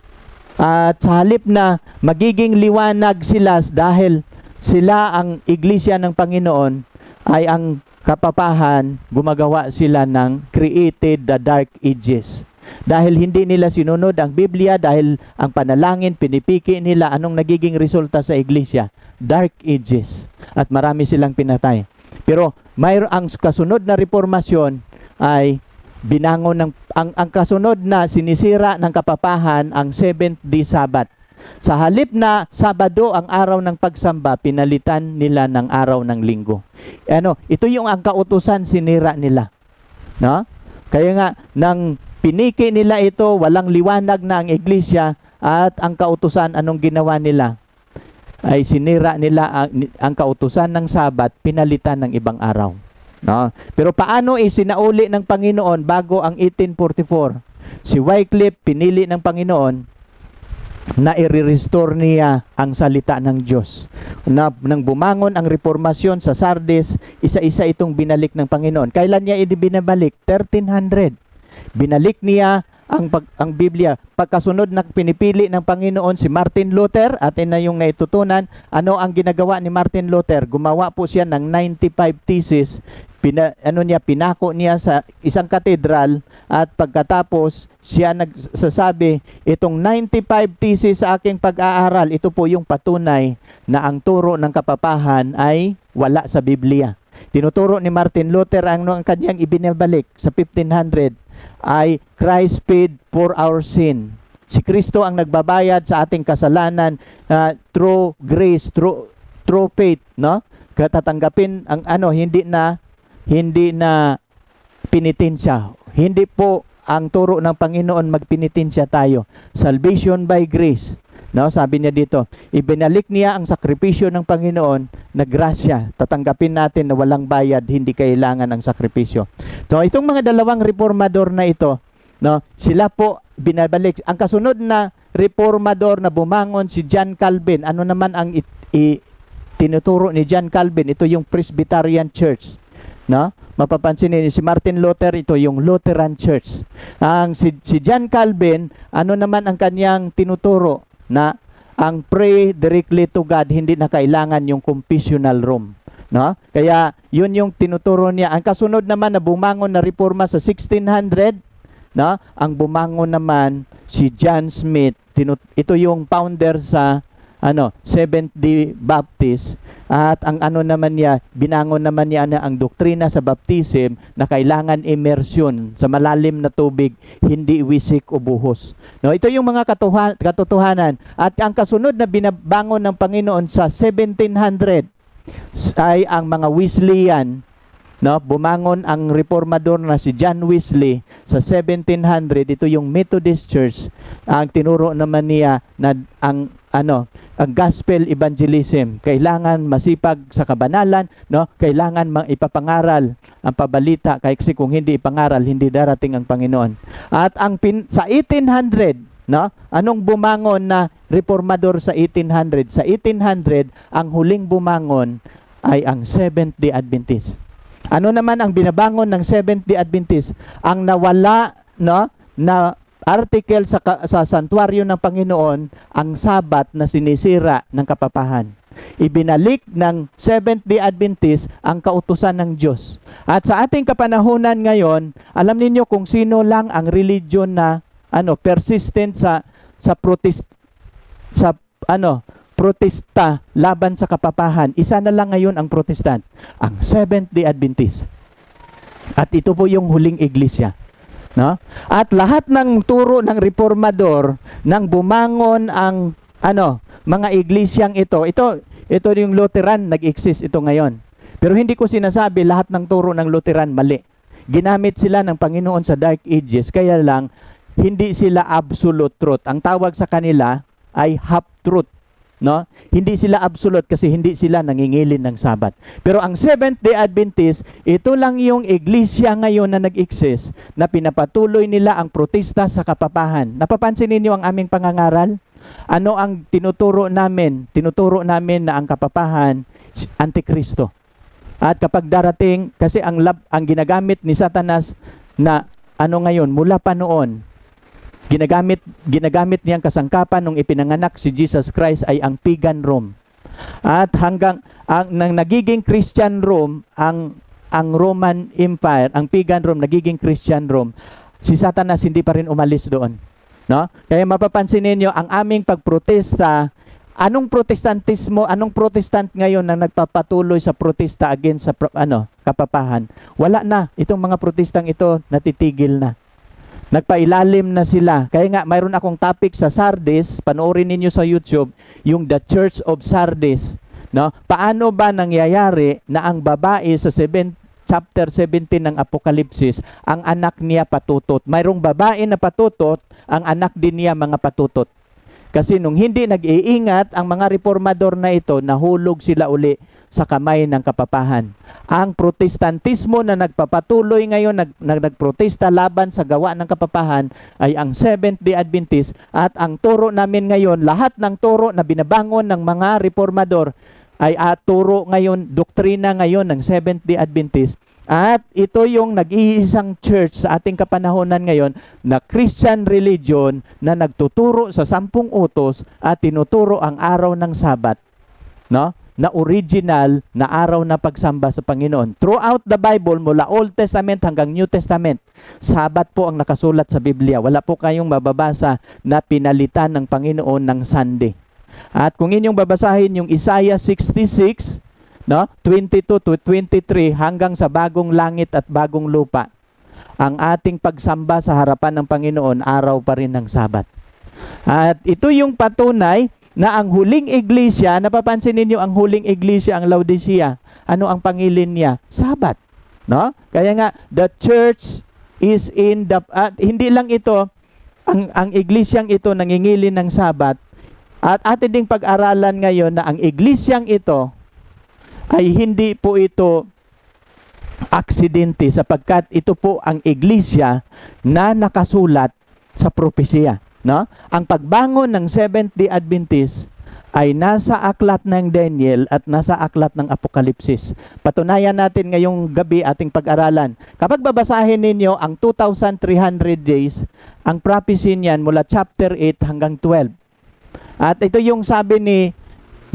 Speaker 1: At sa halip na magiging liwanag sila dahil sila ang iglesia ng Panginoon ay ang kapapahan gumagawa sila ng created the dark ages dahil hindi nila sinunod ang Biblia, dahil ang panalangin, pinipiki nila, anong nagiging resulta sa iglesia? Dark ages. At marami silang pinatay. Pero mayroon ang kasunod na reformasyon ay binangon ng ang, ang kasunod na sinisira ng kapapahan ang seventh day Sabbath. Sa halip na Sabado ang araw ng pagsamba, pinalitan nila ng araw ng linggo. Ano, ito yung ang kautusan sinira nila. No? Kaya nga nang Piniki nila ito, walang liwanag na ang iglesia at ang kautusan anong ginawa nila? Ay sinira nila ang, ang kautusan ng Sabat, pinalitan ng ibang araw. No? Pero paano isinauli ng Panginoon bago ang 1844? Si Wycliffe pinili ng Panginoon na i-restore niya ang salita ng Diyos. Na, nang bumangon ang reformasyon sa Sardes, isa-isa itong binalik ng Panginoon. Kailan niya ibinabalik? 1300. Binalik niya ang, pag, ang Biblia. Pagkasunod na pinipili ng Panginoon si Martin Luther, atin na yung naitutunan, ano ang ginagawa ni Martin Luther? Gumawa po siya ng 95 thesis, pina, ano niya, pinako niya sa isang katedral at pagkatapos siya nagsasabi, itong 95 thesis sa aking pag-aaral, ito po yung patunay na ang turo ng kapapahan ay wala sa Biblia. Tinuturo ni Martin Luther ang, ang kanyang ibinabalik sa 1500 ay Christ paid for our sin. Si Kristo ang nagbabayad sa ating kasalanan uh, through grace, through, through faith, no? Katatanggapin ang ano, hindi na hindi na pinitensya. Hindi po ang turo ng Panginoon magpinitensya tayo. Salvation by grace. No, sabi niya dito, ibinalik niya ang sakripisyo ng Panginoon na grasya. Tatanggapin natin na walang bayad, hindi kailangan ang sakripisyo. So, itong mga dalawang reformador na ito, no, sila po binabalik. Ang kasunod na reformador na bumangon si John Calvin, ano naman ang it, i, tinuturo ni John Calvin? Ito yung Presbyterian Church. No? Mapapansin niyo si Martin Luther ito yung Lutheran Church. Ang si, si John Calvin, ano naman ang kanyang tinuturo? na ang pray directly to God hindi na kailangan yung confessional room. No? Kaya yun yung tinuturo niya. Ang kasunod naman na bumangon na reforma sa 1600, no? ang bumangon naman si John Smith. Tinut- ito yung founder sa ano, Seventh-day Baptist at ang ano naman niya, binangon naman niya na ang doktrina sa baptism na kailangan immersion sa malalim na tubig, hindi wisik o buhos. No, ito yung mga katotohanan. At ang kasunod na binabangon ng Panginoon sa 1700 ay ang mga Wesleyan no bumangon ang reformador na si John Wesley sa 1700 ito yung Methodist Church ang tinuro naman niya na ang ano, ang gospel evangelism. Kailangan masipag sa kabanalan, no? Kailangan mang ipapangaral ang pabalita kasi kung hindi ipangaral, hindi darating ang Panginoon. At ang pin, sa 1800, no? Anong bumangon na reformador sa 1800? Sa 1800, ang huling bumangon ay ang Seventh-day Adventist. Ano naman ang binabangon ng Seventh-day Adventist? Ang nawala, no? Na article sa, sa santuario ng Panginoon ang sabat na sinisira ng kapapahan. Ibinalik ng Seventh-day Adventist ang kautusan ng Diyos. At sa ating kapanahunan ngayon, alam ninyo kung sino lang ang religion na ano persistent sa sa protest sa ano protesta laban sa kapapahan. Isa na lang ngayon ang protestant, ang Seventh-day Adventist. At ito po yung huling iglesia. No? At lahat ng turo ng reformador nang bumangon ang ano, mga iglesyang ito. Ito ito yung Lutheran nag-exist ito ngayon. Pero hindi ko sinasabi lahat ng turo ng Lutheran mali. Ginamit sila ng Panginoon sa Dark Ages kaya lang hindi sila absolute truth. Ang tawag sa kanila ay half truth no? Hindi sila absolute kasi hindi sila nangingilin ng Sabat. Pero ang Seventh-day Adventist, ito lang yung iglesia ngayon na nag-exist na pinapatuloy nila ang protesta sa kapapahan. Napapansin ninyo ang aming pangangaral? Ano ang tinuturo namin? Tinuturo namin na ang kapapahan, antikristo. At kapag darating, kasi ang lab, ang ginagamit ni Satanas na ano ngayon, mula pa noon, Ginagamit, ginagamit niyang kasangkapan nung ipinanganak si Jesus Christ ay ang pagan Rome. At hanggang ang nang nagiging Christian Rome, ang ang Roman Empire, ang pagan Rome nagiging Christian Rome, si Satanas hindi pa rin umalis doon. No? Kaya mapapansin niyo ang aming pagprotesta Anong protestantismo, anong protestant ngayon na nagpapatuloy sa protesta against sa ano, kapapahan? Wala na. Itong mga protestang ito natitigil na. Nagpailalim na sila. Kaya nga, mayroon akong topic sa Sardis, panoorin ninyo sa YouTube, yung The Church of Sardis. No? Paano ba nangyayari na ang babae sa 7, chapter 17 ng Apokalipsis, ang anak niya patutot? Mayroong babae na patutot, ang anak din niya mga patutot. Kasi nung hindi nag-iingat, ang mga reformador na ito, nahulog sila uli sa kamay ng kapapahan. Ang protestantismo na nagpapatuloy ngayon, nag, nag, nagprotesta laban sa gawa ng kapapahan ay ang Seventh-day Adventist at ang turo namin ngayon, lahat ng turo na binabangon ng mga reformador ay at turo ngayon, doktrina ngayon ng Seventh-day Adventist at ito yung nag-iisang church sa ating kapanahonan ngayon na Christian religion na nagtuturo sa sampung utos at tinuturo ang araw ng Sabat. No? Na original na araw na pagsamba sa Panginoon. Throughout the Bible, mula Old Testament hanggang New Testament, Sabat po ang nakasulat sa Biblia. Wala po kayong mababasa na pinalitan ng Panginoon ng Sunday. At kung inyong babasahin yung Isaiah 66, no, 22 to 23 hanggang sa bagong langit at bagong lupa, ang ating pagsamba sa harapan ng Panginoon, araw pa rin ng Sabat. At ito yung patunay na ang huling iglesia, napapansin ninyo ang huling iglesia, ang Laodicea, ano ang pangilin niya? Sabat. No? Kaya nga, the church is in the, uh, hindi lang ito, ang, ang iglesyang ito nangingilin ng Sabat, at atin ding pag-aralan ngayon na ang iglesyang ito ay hindi po ito aksidente sapagkat ito po ang iglesia na nakasulat sa propesya. No? Ang pagbangon ng Seventh-day Adventist ay nasa aklat ng Daniel at nasa aklat ng Apokalipsis. Patunayan natin ngayong gabi ating pag-aralan. Kapag babasahin ninyo ang 2,300 days, ang prophecy niyan mula chapter 8 hanggang 12. At ito yung sabi ni,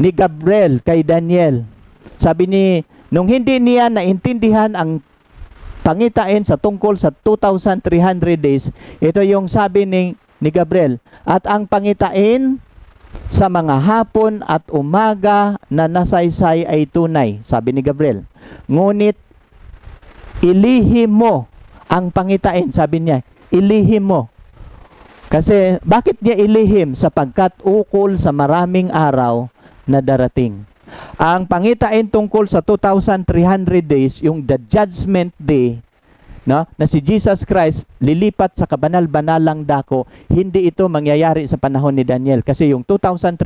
Speaker 1: ni Gabriel kay Daniel. Sabi ni, nung hindi niya naintindihan ang pangitain sa tungkol sa 2,300 days, ito yung sabi ni ni Gabriel. At ang pangitain sa mga hapon at umaga na nasaysay ay tunay, sabi ni Gabriel. Ngunit ilihim mo ang pangitain, sabi niya, ilihim mo. Kasi bakit niya ilihim? Sapagkat ukol sa maraming araw na darating. Ang pangitain tungkol sa 2,300 days, yung the judgment day, no, na si Jesus Christ lilipat sa kabanal-banalang dako, hindi ito mangyayari sa panahon ni Daniel. Kasi yung 2,300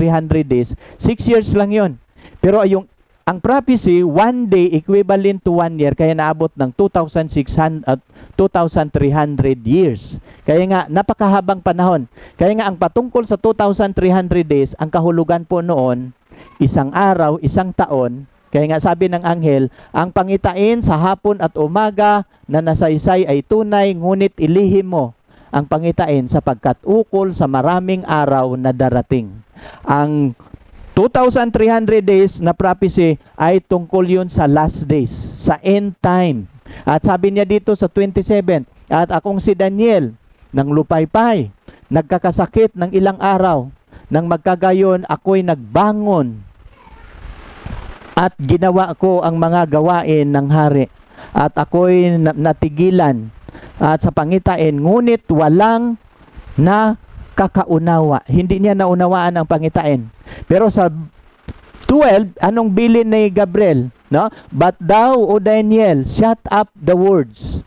Speaker 1: days, 6 years lang yon. Pero yung ang prophecy, one day equivalent to one year, kaya naabot ng 2,600 at 2,300 years. Kaya nga, napakahabang panahon. Kaya nga, ang patungkol sa 2,300 days, ang kahulugan po noon, isang araw, isang taon, kaya nga sabi ng anghel, ang pangitain sa hapon at umaga na nasaysay ay tunay, ngunit ilihim mo ang pangitain sapagkat ukol sa maraming araw na darating. Ang 2,300 days na prophecy ay tungkol yun sa last days, sa end time. At sabi niya dito sa 27, at akong si Daniel, ng lupaypay, nagkakasakit ng ilang araw, nang magkagayon ako'y nagbangon at ginawa ko ang mga gawain ng hari at ako'y natigilan at sa pangitain ngunit walang na kakaunawa. Hindi niya naunawaan ang pangitain. Pero sa 12, anong bilin ni Gabriel? No? But thou, O Daniel, shut up the words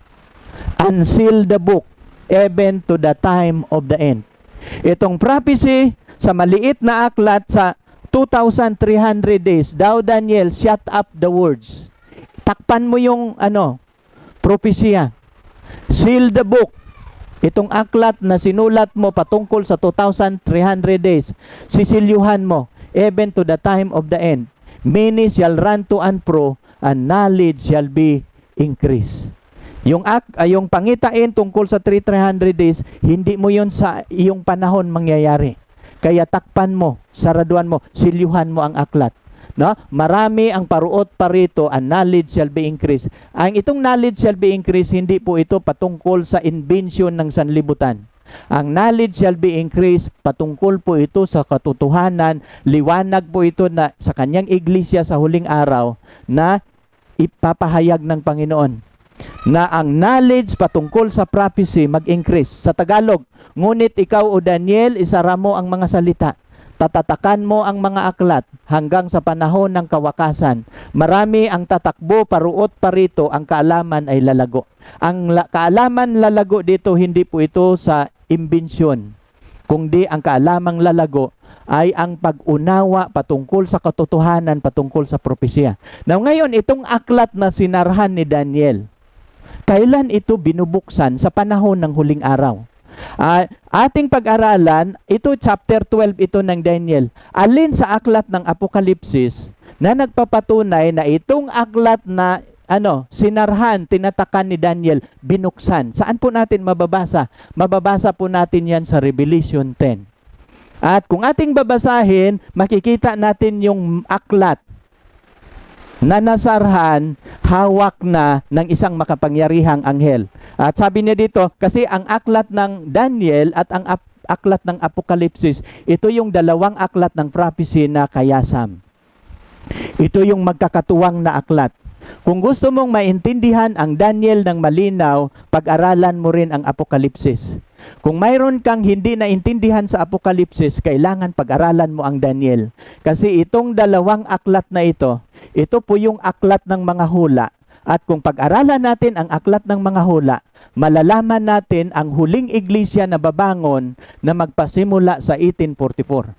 Speaker 1: and seal the book even to the time of the end. Itong prophecy sa maliit na aklat sa 2,300 days, thou Daniel, shut up the words. Takpan mo yung ano, propesya. Seal the book Itong aklat na sinulat mo patungkol sa 2,300 days, sisilyuhan mo, even to the time of the end. Many shall run to and fro, and knowledge shall be increased. Yung, ak, uh, yung pangitain tungkol sa 300 days, hindi mo yon sa iyong panahon mangyayari. Kaya takpan mo, saraduan mo, silyuhan mo ang aklat. No? Marami ang paruot parito and knowledge shall be increased. Ang itong knowledge shall be increased, hindi po ito patungkol sa invention ng sanlibutan. Ang knowledge shall be increased, patungkol po ito sa katotohanan, liwanag po ito na sa kanyang iglesia sa huling araw na ipapahayag ng Panginoon na ang knowledge patungkol sa prophecy mag-increase. Sa Tagalog, ngunit ikaw o Daniel, isara mo ang mga salita Tatatakan mo ang mga aklat hanggang sa panahon ng kawakasan. Marami ang tatakbo, paruot, parito, ang kaalaman ay lalago. Ang la- kaalaman lalago dito, hindi po ito sa imbensyon. Kundi ang kaalamang lalago ay ang pag-unawa patungkol sa katotohanan, patungkol sa propesya. Now ngayon, itong aklat na sinarhan ni Daniel, kailan ito binubuksan sa panahon ng huling araw? Uh, ating pag-aralan, ito chapter 12 ito ng Daniel. Alin sa aklat ng Apokalipsis na nagpapatunay na itong aklat na ano, sinarhan, tinatakan ni Daniel, binuksan. Saan po natin mababasa? Mababasa po natin yan sa Revelation 10. At kung ating babasahin, makikita natin yung aklat na nasarhan, hawak na ng isang makapangyarihang anghel. At sabi niya dito, kasi ang aklat ng Daniel at ang aklat ng Apokalipsis, ito yung dalawang aklat ng prophecy na kayasam. Ito yung magkakatuwang na aklat. Kung gusto mong maintindihan ang Daniel ng malinaw, pag-aralan mo rin ang Apokalipsis. Kung mayroon kang hindi naintindihan sa Apokalipsis, kailangan pag-aralan mo ang Daniel. Kasi itong dalawang aklat na ito, ito po yung aklat ng mga hula. At kung pag-aralan natin ang aklat ng mga hula, malalaman natin ang huling iglesia na babangon na magpasimula sa 1844.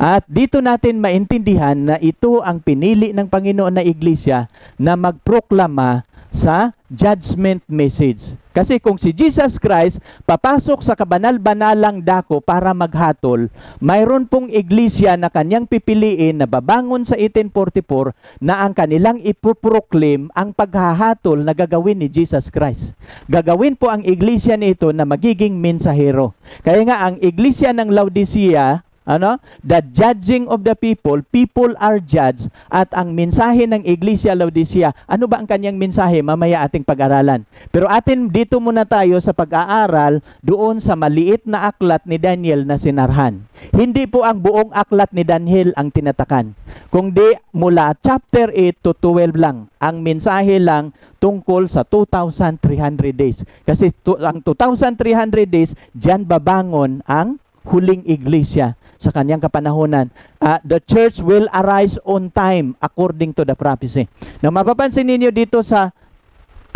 Speaker 1: At dito natin maintindihan na ito ang pinili ng Panginoon na iglesia na magproklama sa judgment message. Kasi kung si Jesus Christ papasok sa kabanal-banalang dako para maghatol, mayroon pong iglesia na kanyang pipiliin na babangon sa 1844 na ang kanilang ipoproclaim ang paghahatol na gagawin ni Jesus Christ. Gagawin po ang iglesia nito na magiging mensahero. Kaya nga ang iglesia ng Laodicea ano? The judging of the people, people are judged. At ang mensahe ng Iglesia Laodicea, ano ba ang kanyang mensahe? Mamaya ating pag-aralan. Pero atin dito muna tayo sa pag-aaral doon sa maliit na aklat ni Daniel na sinarhan. Hindi po ang buong aklat ni Daniel ang tinatakan. Kundi mula chapter 8 to 12 lang. Ang mensahe lang tungkol sa 2,300 days. Kasi to, ang 2,300 days, dyan babangon ang huling iglesia sa kanyang kapanahonan. Uh, the church will arise on time according to the prophecy. Na mapapansin ninyo dito sa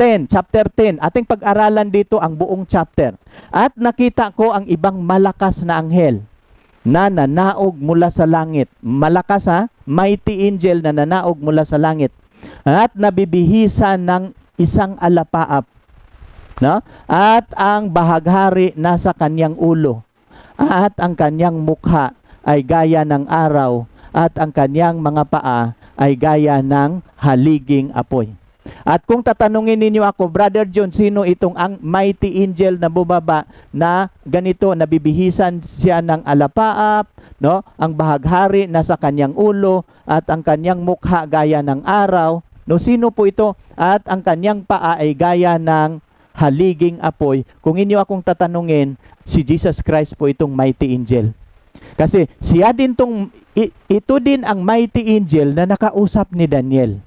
Speaker 1: 10, chapter 10. Ating pag-aralan dito ang buong chapter. At nakita ko ang ibang malakas na anghel na nanaog mula sa langit. Malakas ha? Mighty angel na nanaog mula sa langit. At nabibihisan ng isang alapaap. No? At ang bahaghari nasa kanyang ulo. At ang kanyang mukha ay gaya ng araw. At ang kanyang mga paa ay gaya ng haliging apoy. At kung tatanungin ninyo ako, Brother John, sino itong ang mighty angel na bumaba na ganito, nabibihisan siya ng alapaap, no? Ang bahaghari nasa kanyang ulo at ang kanyang mukha gaya ng araw. No, sino po ito? At ang kanyang paa ay gaya ng haliging apoy. Kung inyo akong tatanungin, si Jesus Christ po itong mighty angel. Kasi siya din tong ito din ang mighty angel na nakausap ni Daniel.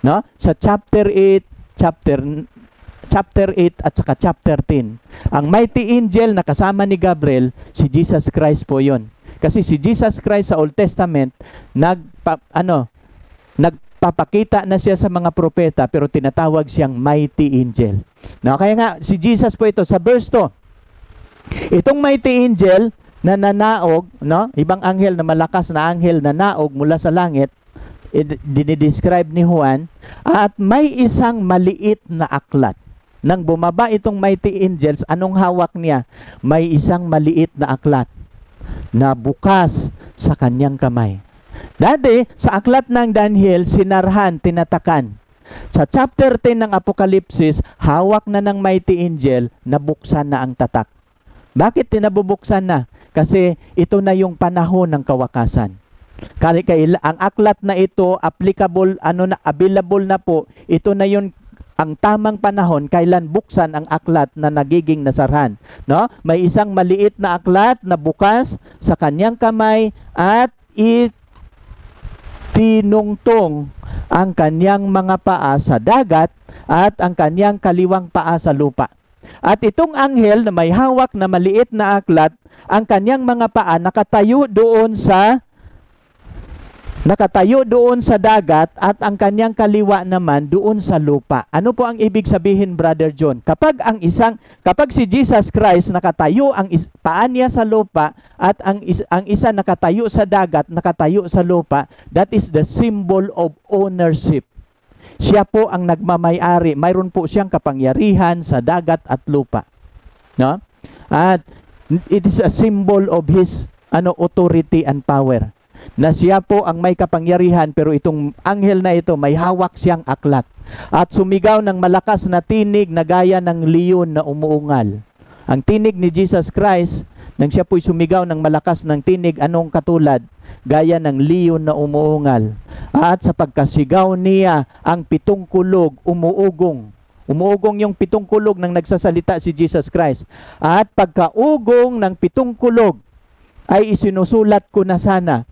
Speaker 1: No? Sa chapter 8, chapter chapter 8 at saka chapter 10. Ang mighty angel na kasama ni Gabriel, si Jesus Christ po 'yon. Kasi si Jesus Christ sa Old Testament nag ano nagpapakita na siya sa mga propeta pero tinatawag siyang mighty angel. No, kaya nga si Jesus po ito sa verse 2. Itong mighty angel na nanaog, no? Ibang anghel na malakas na anghel na naog mula sa langit, dinidescribe ni Juan, at may isang maliit na aklat. Nang bumaba itong mighty angels, anong hawak niya? May isang maliit na aklat na bukas sa kanyang kamay. Dati, sa aklat ng Daniel, sinarhan, tinatakan. Sa chapter 10 ng Apokalipsis, hawak na ng mighty angel, nabuksan na ang tatak. Bakit tinabubuksan na? Kasi ito na yung panahon ng kawakasan. Kail ang aklat na ito applicable ano na available na po ito na yon ang tamang panahon kailan buksan ang aklat na nagiging nasarhan no may isang maliit na aklat na bukas sa kanyang kamay at itinungtong ang kanyang mga paa sa dagat at ang kanyang kaliwang paa sa lupa at itong anghel na may hawak na maliit na aklat ang kanyang mga paa nakatayo doon sa Nakatayo doon sa dagat at ang kanyang kaliwa naman doon sa lupa. Ano po ang ibig sabihin, Brother John? Kapag ang isang kapag si Jesus Christ nakatayo ang is, paa niya sa lupa at ang is, ang isa nakatayo sa dagat, nakatayo sa lupa, that is the symbol of ownership. Siya po ang nagmamay-ari. Mayroon po siyang kapangyarihan sa dagat at lupa. No? At it is a symbol of his ano authority and power na siya po ang may kapangyarihan pero itong anghel na ito may hawak siyang aklat at sumigaw ng malakas na tinig na gaya ng leon na umuungal. Ang tinig ni Jesus Christ nang siya po'y sumigaw ng malakas ng tinig anong katulad gaya ng leon na umuungal. At sa pagkasigaw niya ang pitong kulog umuugong Umuugong yung pitong kulog nang nagsasalita si Jesus Christ. At pagkaugong ng pitong kulog ay isinusulat ko na sana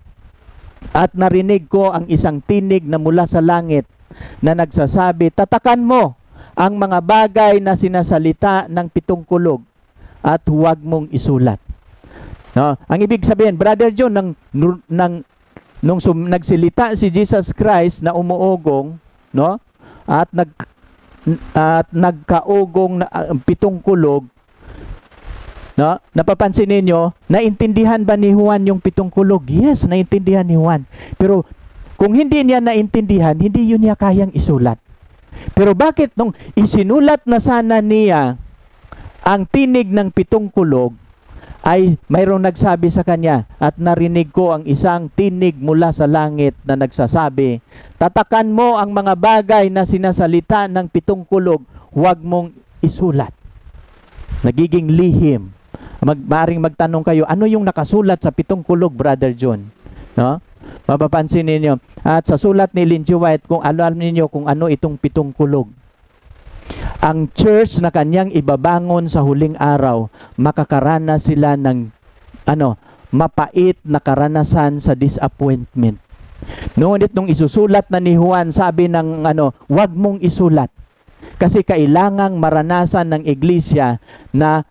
Speaker 1: at narinig ko ang isang tinig na mula sa langit na nagsasabi, Tatakan mo ang mga bagay na sinasalita ng pitong kulog at huwag mong isulat. No? Ang ibig sabihin, Brother John, nang, nang, nung sum, nagsilita si Jesus Christ na umuugong, no? at nag at nagkaugong na uh, pitong kulog, No? Napapansin ninyo, naintindihan ba ni Juan yung pitong kulog? Yes, naintindihan ni Juan. Pero kung hindi niya naintindihan, hindi yun niya kayang isulat. Pero bakit nung isinulat na sana niya ang tinig ng pitong kulog, ay mayroong nagsabi sa kanya at narinig ko ang isang tinig mula sa langit na nagsasabi, Tatakan mo ang mga bagay na sinasalita ng pitong kulog, huwag mong isulat. Nagiging lihim mag, maring magtanong kayo, ano yung nakasulat sa pitong kulog, Brother John? No? Mapapansin ninyo. At sa sulat ni Lindsay White, kung alam ninyo kung ano itong pitong kulog. Ang church na kanyang ibabangon sa huling araw, makakaranas sila ng ano, mapait na karanasan sa disappointment. Ngunit nung isusulat na ni Juan, sabi ng ano, wag mong isulat. Kasi kailangang maranasan ng iglesia na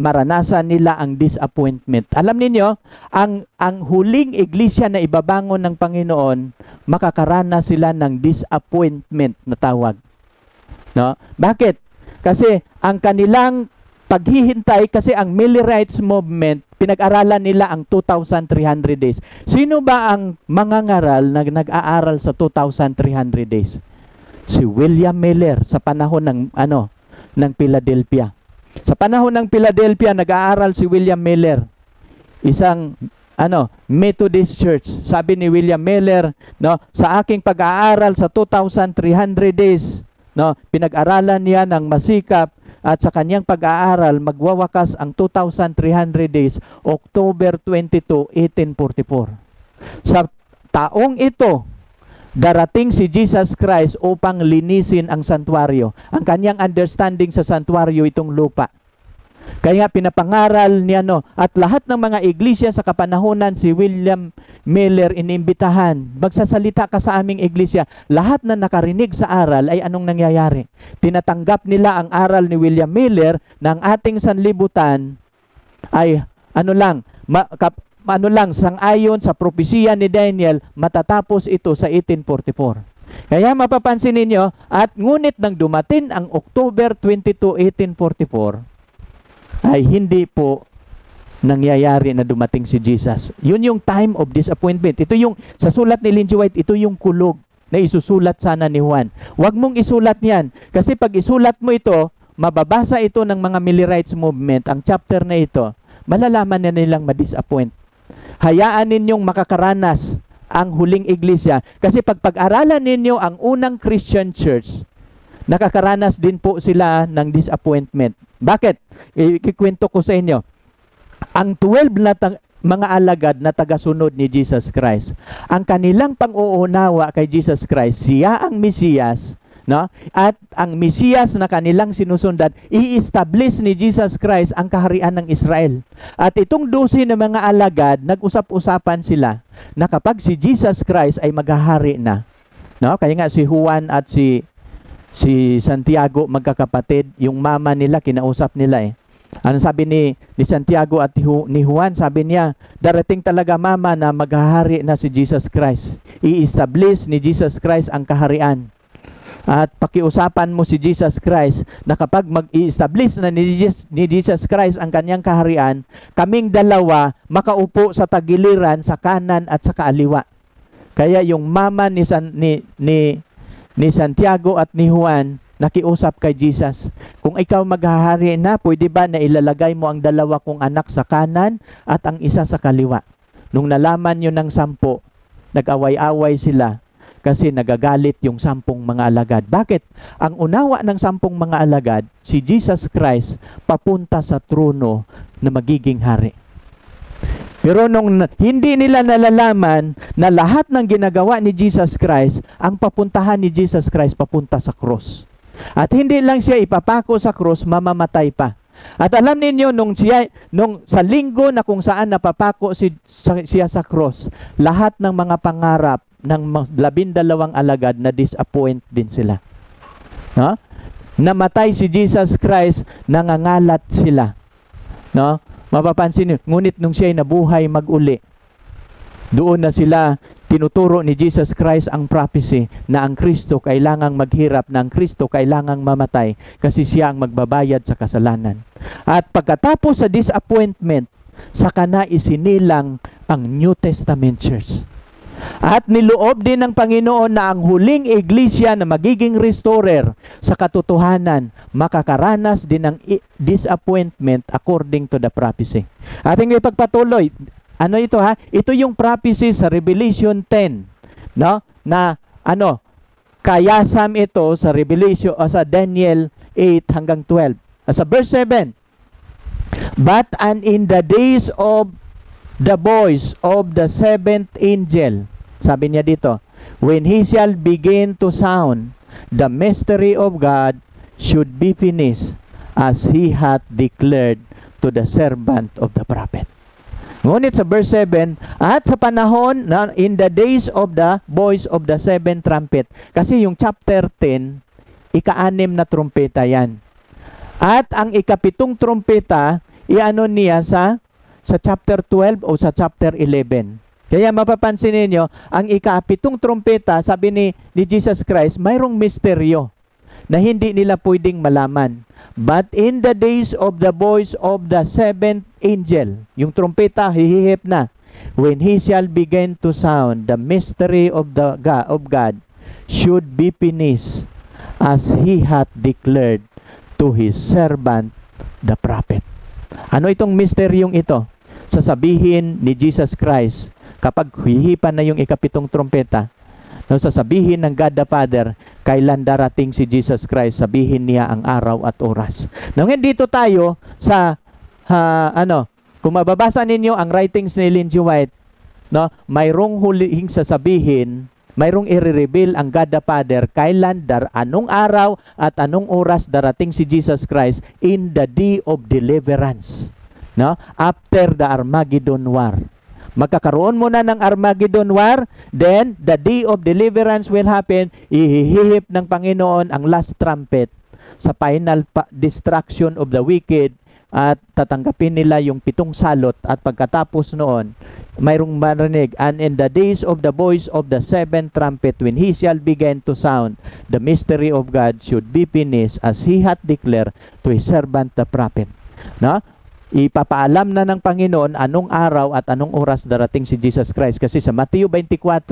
Speaker 1: maranasan nila ang disappointment. Alam niyo, ang ang huling iglesia na ibabangon ng Panginoon, makakaranas sila ng disappointment na tawag. No? Bakit? Kasi ang kanilang paghihintay kasi ang Millerites movement pinag-aralan nila ang 2,300 days. Sino ba ang mangangaral na nag-aaral sa 2,300 days? Si William Miller sa panahon ng ano ng Philadelphia. Sa panahon ng Philadelphia nag-aaral si William Miller. Isang ano, Methodist Church. Sabi ni William Miller, no, sa aking pag-aaral sa 2,300 days, no, pinag-aralan niya ng masikap at sa kanyang pag-aaral magwawakas ang 2,300 days, October 22, 1844. Sa taong ito, darating si Jesus Christ upang linisin ang santuario. Ang kanyang understanding sa santuario itong lupa. Kaya pinapangaral niya no at lahat ng mga iglesia sa kapanahunan si William Miller inimbitahan, magsasalita ka sa aming iglesia. Lahat na nakarinig sa aral ay anong nangyayari? Tinatanggap nila ang aral ni William Miller ng ating sanlibutan ay ano lang, ma, kap, ano lang, sang-ayon sa propesiya ni Daniel, matatapos ito sa 1844. Kaya mapapansin ninyo, at ngunit nang dumating ang October 22, 1844, ay hindi po nangyayari na dumating si Jesus. Yun yung time of disappointment. Ito yung, sa sulat ni Lindsay White, ito yung kulog na isusulat sana ni Juan. Huwag mong isulat yan. Kasi pag isulat mo ito, mababasa ito ng mga Millerites movement, ang chapter na ito, malalaman na nilang ma-disappoint. Hayaan ninyong makakaranas ang huling iglesia. Kasi pag pag-aralan ninyo ang unang Christian church, nakakaranas din po sila ng disappointment. Bakit? Ikikwento ko sa inyo. Ang 12 na mga alagad na tagasunod ni Jesus Christ, ang kanilang pang-uunawa kay Jesus Christ, siya ang Mesiyas, no? At ang Mesiyas na kanilang sinusundan, i-establish ni Jesus Christ ang kaharian ng Israel. At itong dosi ng mga alagad, nag-usap-usapan sila na kapag si Jesus Christ ay maghahari na, no? Kaya nga si Juan at si si Santiago magkakapatid, yung mama nila kinausap nila eh. Ano sabi ni, ni Santiago at ni Juan? Sabi niya, darating talaga mama na maghahari na si Jesus Christ. I-establish ni Jesus Christ ang kaharian. At pakiusapan mo si Jesus Christ na kapag mag-i-establish na ni Jesus, ni Jesus Christ ang kanyang kaharian, kaming dalawa makaupo sa tagiliran sa kanan at sa kaaliwa. Kaya yung mama ni, San, ni, ni ni Santiago at ni Juan nakiusap kay Jesus. Kung ikaw maghahari na, pwede ba na ilalagay mo ang dalawa kong anak sa kanan at ang isa sa kaliwa? Nung nalaman nyo ng sampo, nag-away-away sila kasi nagagalit yung sampung mga alagad. Bakit? Ang unawa ng sampung mga alagad, si Jesus Christ papunta sa trono na magiging hari. Pero nung hindi nila nalalaman na lahat ng ginagawa ni Jesus Christ, ang papuntahan ni Jesus Christ papunta sa cross. At hindi lang siya ipapako sa cross, mamamatay pa. At alam ninyo, nung, siya, nung sa linggo na kung saan napapako si, sa, siya sa cross, lahat ng mga pangarap ng labindalawang alagad na disappoint din sila. No? Namatay si Jesus Christ, nangangalat sila. No? Mapapansin niyo, ngunit nung siya ay nabuhay maguli, doon na sila tinuturo ni Jesus Christ ang prophecy na ang Kristo kailangang maghirap, na ang Kristo kailangang mamatay kasi siya ang magbabayad sa kasalanan. At pagkatapos sa disappointment, saka na isinilang ang New Testament Church. At niloob din ng Panginoon na ang huling iglesia na magiging restorer sa katotohanan, makakaranas din ng disappointment according to the prophecy. Ating ipagpatuloy. Ano ito ha? Ito yung prophecy sa Revelation 10. No? Na ano? Kayasam ito sa Revelation o sa Daniel 8 hanggang 12. Sa verse 7. But and in the days of the voice of the seventh angel sabi niya dito, When he shall begin to sound, the mystery of God should be finished as he hath declared to the servant of the prophet. Ngunit sa verse 7, at sa panahon na in the days of the voice of the seven trumpet. Kasi yung chapter 10, ika-anim na trumpeta yan. At ang ikapitong trumpeta, iano niya sa sa chapter 12 o sa chapter 11. Kaya mapapansin ninyo, ang ikapitong trumpeta, sabi ni, ni Jesus Christ, mayroong misteryo. na hindi nila pwedeng malaman. But in the days of the voice of the seventh angel, yung trumpeta hihihip na, when he shall begin to sound, the mystery of the God, of God should be finished as he hath declared to his servant the prophet. Ano itong misteryong ito? Sasabihin ni Jesus Christ kapag hihipan na yung ikapitong trumpeta, no, sasabihin ng God the Father, kailan darating si Jesus Christ, sabihin niya ang araw at oras. Now, dito tayo sa, ha, ano, kung mababasa ninyo ang writings ni G. White, no, mayroong huling sasabihin, mayroong i-reveal ang God the Father kailan, dar, anong araw at anong oras darating si Jesus Christ in the day of deliverance. No? After the Armageddon War. Magkakaroon muna ng Armageddon War, then the day of deliverance will happen, ihihihip ng Panginoon ang last trumpet sa final destruction of the wicked at tatanggapin nila yung pitong salot at pagkatapos noon, mayroong marinig, and in the days of the voice of the seventh trumpet, when he shall begin to sound, the mystery of God should be finished as he hath declared to his servant the prophet. No? Ipapaalam na ng Panginoon anong araw at anong oras darating si Jesus Christ. Kasi sa Mateo 24,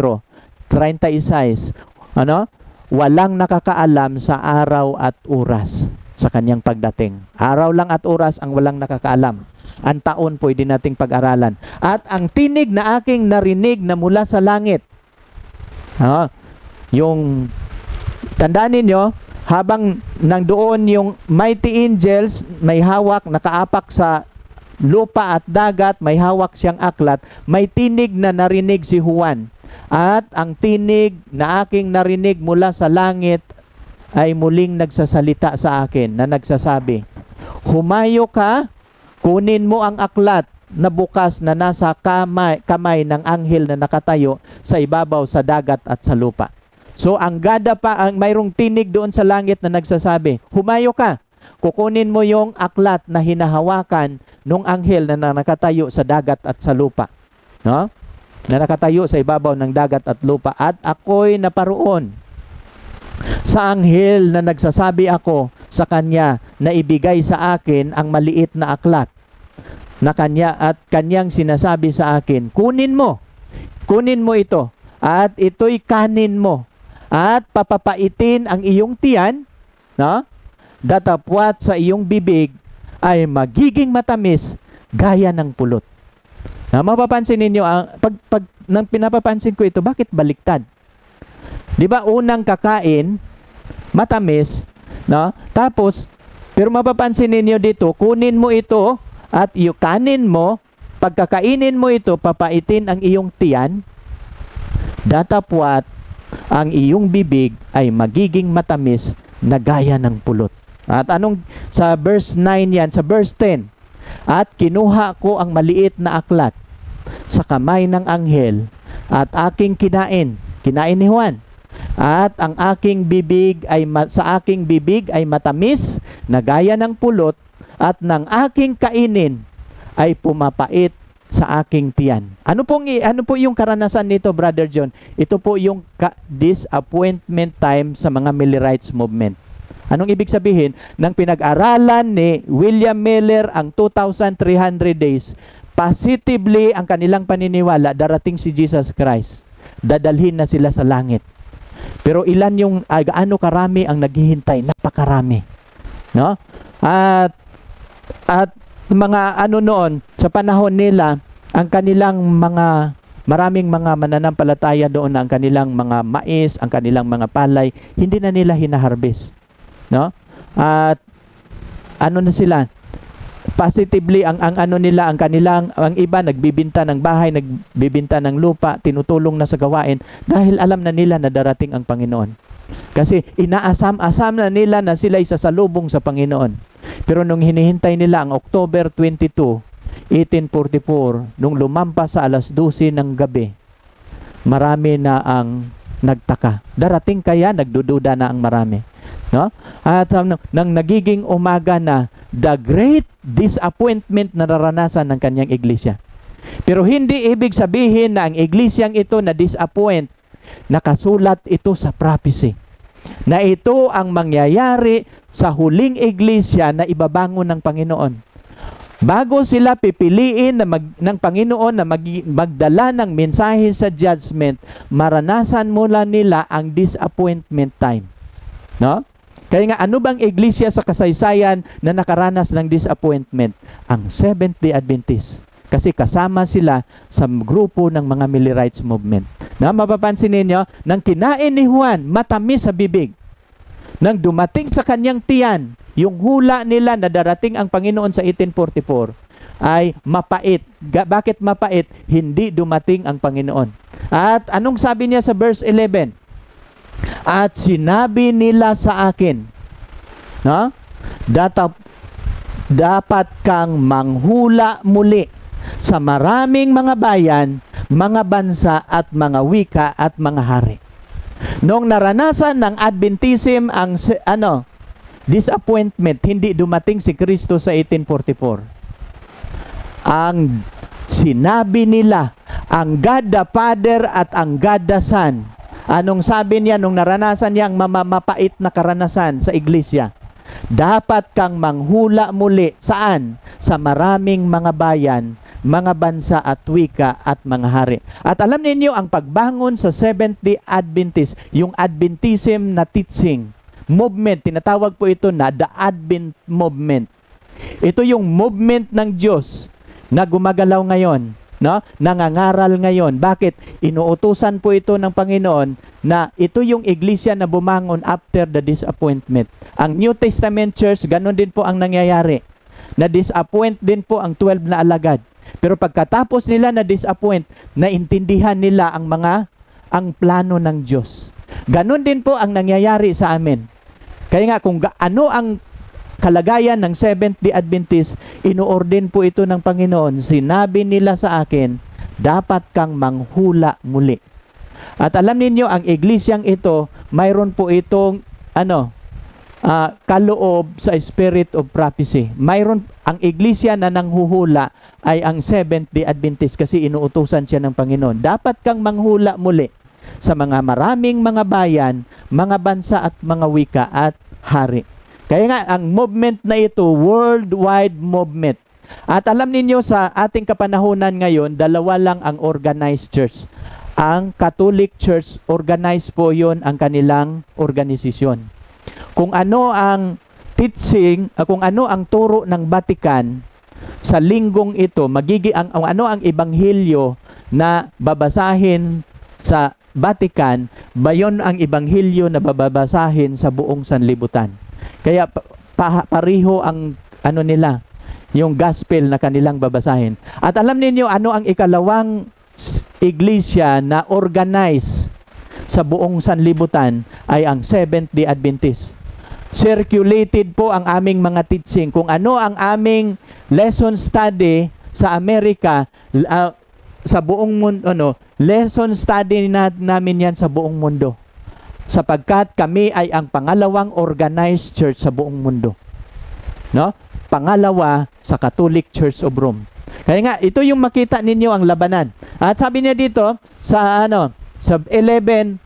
Speaker 1: 36, ano? Walang nakakaalam sa araw at oras sa kanyang pagdating. Araw lang at oras ang walang nakakaalam. Ang taon pwede nating pag-aralan. At ang tinig na aking narinig na mula sa langit. Ha? Yung tandaan ninyo, habang nandoon yung mighty angels, may hawak, nakaapak sa lupa at dagat, may hawak siyang aklat, may tinig na narinig si Juan. At ang tinig na aking narinig mula sa langit ay muling nagsasalita sa akin na nagsasabi, Humayo ka, kunin mo ang aklat na bukas na nasa kamay, kamay ng anghel na nakatayo sa ibabaw sa dagat at sa lupa. So ang gada pa, ang mayroong tinig doon sa langit na nagsasabi, Humayo ka, kukunin mo yung aklat na hinahawakan nung anghel na nakatayo sa dagat at sa lupa. No? Na nakatayo sa ibabaw ng dagat at lupa. At ako'y naparoon sa anghel na nagsasabi ako sa kanya na ibigay sa akin ang maliit na aklat na kanya at kanyang sinasabi sa akin, kunin mo, kunin mo ito at ito'y kanin mo at papapaitin ang iyong tiyan, no? Datapwat sa iyong bibig ay magiging matamis gaya ng pulot. Na mapapansin ninyo, ang, pag, pag nang pinapapansin ko ito, bakit baliktad? Di ba unang kakain, matamis, no? Tapos, pero mapapansin ninyo dito, kunin mo ito at yung kanin mo, pagkakainin mo ito, papaitin ang iyong tiyan, datapwat ang iyong bibig ay magiging matamis na gaya ng pulot. At anong sa verse 9 yan, sa verse 10, at kinuha ko ang maliit na aklat sa kamay ng anghel at aking kinain, kinain ni Juan. At ang aking bibig ay sa aking bibig ay matamis na gaya ng pulot at ng aking kainin ay pumapait sa aking tiyan. Ano pong ano po yung karanasan nito, Brother John? Ito po yung disappointment time sa mga Millerites movement. Anong ibig sabihin? Nang pinag-aralan ni William Miller ang 2,300 days, positively ang kanilang paniniwala, darating si Jesus Christ. Dadalhin na sila sa langit. Pero ilan yung, uh, gaano karami ang naghihintay? Napakarami. No? At, at mga ano noon, sa panahon nila, ang kanilang mga maraming mga mananampalataya doon na ang kanilang mga mais, ang kanilang mga palay, hindi na nila hinaharbis. No? At ano na sila? Positively ang ang ano nila ang kanilang ang iba nagbibinta ng bahay, nagbibinta ng lupa, tinutulong na sa gawain dahil alam na nila na darating ang Panginoon. Kasi inaasam-asam na nila na sila isasalubong sa Panginoon. Pero nung hinihintay nila ang October 22, 1844, nung lumampas sa alas 12 ng gabi, marami na ang nagtaka. Darating kaya, nagdududa na ang marami. No? At um, nang nagiging umaga na, the great disappointment na naranasan ng kanyang iglesia. Pero hindi ibig sabihin na ang iglesyang ito na disappoint, nakasulat ito sa prophecy. na ito ang mangyayari sa huling iglesia na ibabangon ng Panginoon. Bago sila pipiliin na mag, ng Panginoon na mag, magdala ng mensahe sa judgment, maranasan mula nila ang disappointment time. No? Kaya nga, ano bang iglesia sa kasaysayan na nakaranas ng disappointment? Ang Seventh-day Adventist. Kasi kasama sila sa grupo ng mga Millerites movement. Na mapapansin ninyo, nang kinain ni Juan, matamis sa bibig. Nang dumating sa kanyang tiyan, yung hula nila na darating ang Panginoon sa 1844 ay mapait. Ga- bakit mapait? Hindi dumating ang Panginoon. At anong sabi niya sa verse 11? At sinabi nila sa akin, no? Datap, dapat kang manghula muli sa maraming mga bayan, mga bansa at mga wika at mga hari. Nung naranasan ng Adventism ang ano, disappointment, hindi dumating si Kristo sa 1844. Ang sinabi nila, ang God the Father at ang God the Son. Anong sabi niya nung naranasan niya ang mamamapait na karanasan sa iglesia? Dapat kang manghula muli. Saan? Sa maraming mga bayan, mga bansa at wika at mga hari. At alam ninyo, ang pagbangon sa Seventh-day Adventist, yung Adventism na teaching, movement, tinatawag po ito na the Advent Movement. Ito yung movement ng Diyos na gumagalaw ngayon, no? Nangangaral ngayon. Bakit? Inuutusan po ito ng Panginoon na ito yung iglesia na bumangon after the disappointment. Ang New Testament church, ganun din po ang nangyayari. Na disappoint din po ang 12 na alagad. Pero pagkatapos nila na disappoint, naintindihan nila ang mga ang plano ng Diyos. Ganon din po ang nangyayari sa amin. Kaya nga kung ano ang kalagayan ng Seventh-day Adventist, inuorden po ito ng Panginoon. Sinabi nila sa akin, dapat kang manghula muli. At alam ninyo, ang iglesyang ito, mayroon po itong ano, ah, kaloob sa spirit of prophecy. Mayroon ang iglesia na nanghuhula ay ang Seventh-day Adventist kasi inuutusan siya ng Panginoon. Dapat kang manghula muli sa mga maraming mga bayan, mga bansa at mga wika at hari. Kaya nga, ang movement na ito, worldwide movement. At alam ninyo sa ating kapanahunan ngayon, dalawa lang ang organized church. Ang Catholic Church, organized po yon ang kanilang organisasyon. Kung ano ang teaching, uh, kung ano ang turo ng Vatican sa linggong ito, magigi ang ano ang ebanghelyo na babasahin sa Vatican, bayon ang ebanghelyo na bababasahin sa buong sanlibutan. Kaya pa, pa- pariho ang ano nila, yung gospel na kanilang babasahin. At alam ninyo ano ang ikalawang iglesia na organize sa buong sanlibutan ay ang Seventh-day Adventist. Circulated po ang aming mga teaching. Kung ano ang aming lesson study sa Amerika, ah, sa buong mundo, ano, lesson study na, namin yan sa buong mundo. Sapagkat kami ay ang pangalawang organized church sa buong mundo. No? Pangalawa sa Catholic Church of Rome. Kaya nga, ito yung makita ninyo ang labanan. At sabi niya dito, sa ano, sa 11,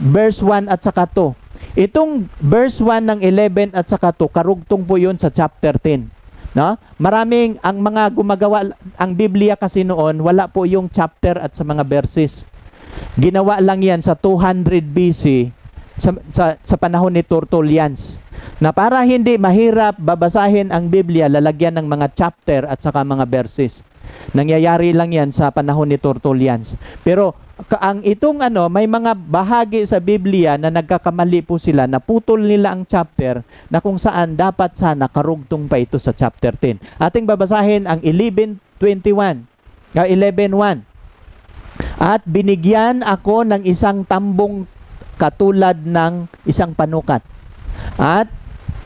Speaker 1: verse 1 at saka 2. Itong verse 1 ng 11 at saka 2, karugtong po yun sa chapter 10. No? Maraming ang mga gumagawa ang Biblia kasi noon wala po yung chapter at sa mga verses. Ginawa lang 'yan sa 200 BC sa, sa, sa panahon ni Tertullians na para hindi mahirap babasahin ang Biblia lalagyan ng mga chapter at saka mga verses. Nangyayari lang 'yan sa panahon ni Tertullians. Pero ang itong ano, may mga bahagi sa Biblia na nagkakamali po sila, naputol nila ang chapter na kung saan dapat sana karugtong pa ito sa chapter 10. Ating babasahin ang 11.21, uh, 11.1. At binigyan ako ng isang tambong katulad ng isang panukat. At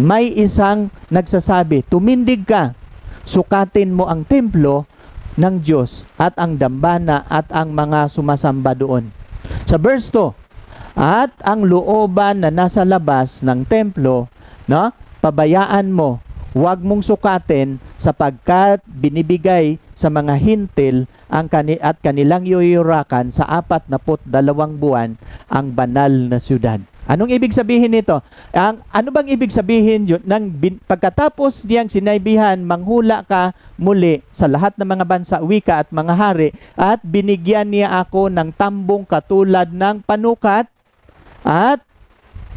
Speaker 1: may isang nagsasabi, tumindig ka, sukatin mo ang templo ng Diyos at ang dambana at ang mga sumasamba doon. Sa verse 2, at ang looban na nasa labas ng templo, no, pabayaan mo, huwag mong sukatin sapagkat binibigay sa mga hintil ang kani at kanilang yuyurakan sa apat na put dalawang buwan ang banal na syudad. Anong ibig sabihin nito? Ang ano bang ibig sabihin yun? Nang bin, pagkatapos niyang sinaybihan, manghula ka muli sa lahat ng mga bansa, wika at mga hari, at binigyan niya ako ng tambong katulad ng panukat, at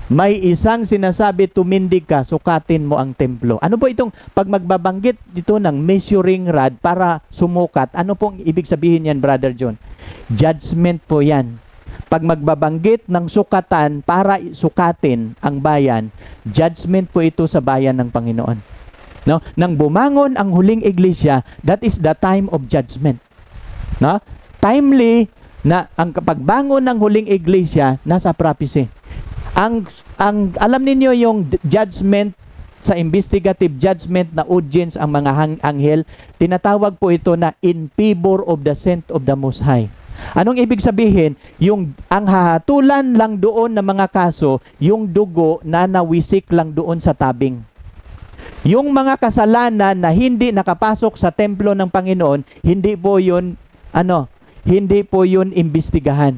Speaker 1: may isang sinasabi, tumindig ka, sukatin mo ang templo. Ano po itong pag magbabanggit dito ng measuring rod para sumukat? Ano pong ibig sabihin yan, Brother John? Judgment po yan. Pag magbabanggit ng sukatan para sukatin ang bayan, judgment po ito sa bayan ng Panginoon. No? Nang bumangon ang huling iglesia, that is the time of judgment. No? Timely na ang pagbangon ng huling iglesia nasa prophecy. Ang ang alam ninyo yung judgment sa investigative judgment na audience ang mga hang, anghel, tinatawag po ito na in favor of the saint of the Most High. Anong ibig sabihin? Yung ang hahatulan lang doon ng mga kaso, yung dugo na nawisik lang doon sa tabing. Yung mga kasalanan na hindi nakapasok sa templo ng Panginoon, hindi po 'yun ano, hindi po 'yun imbestigahan.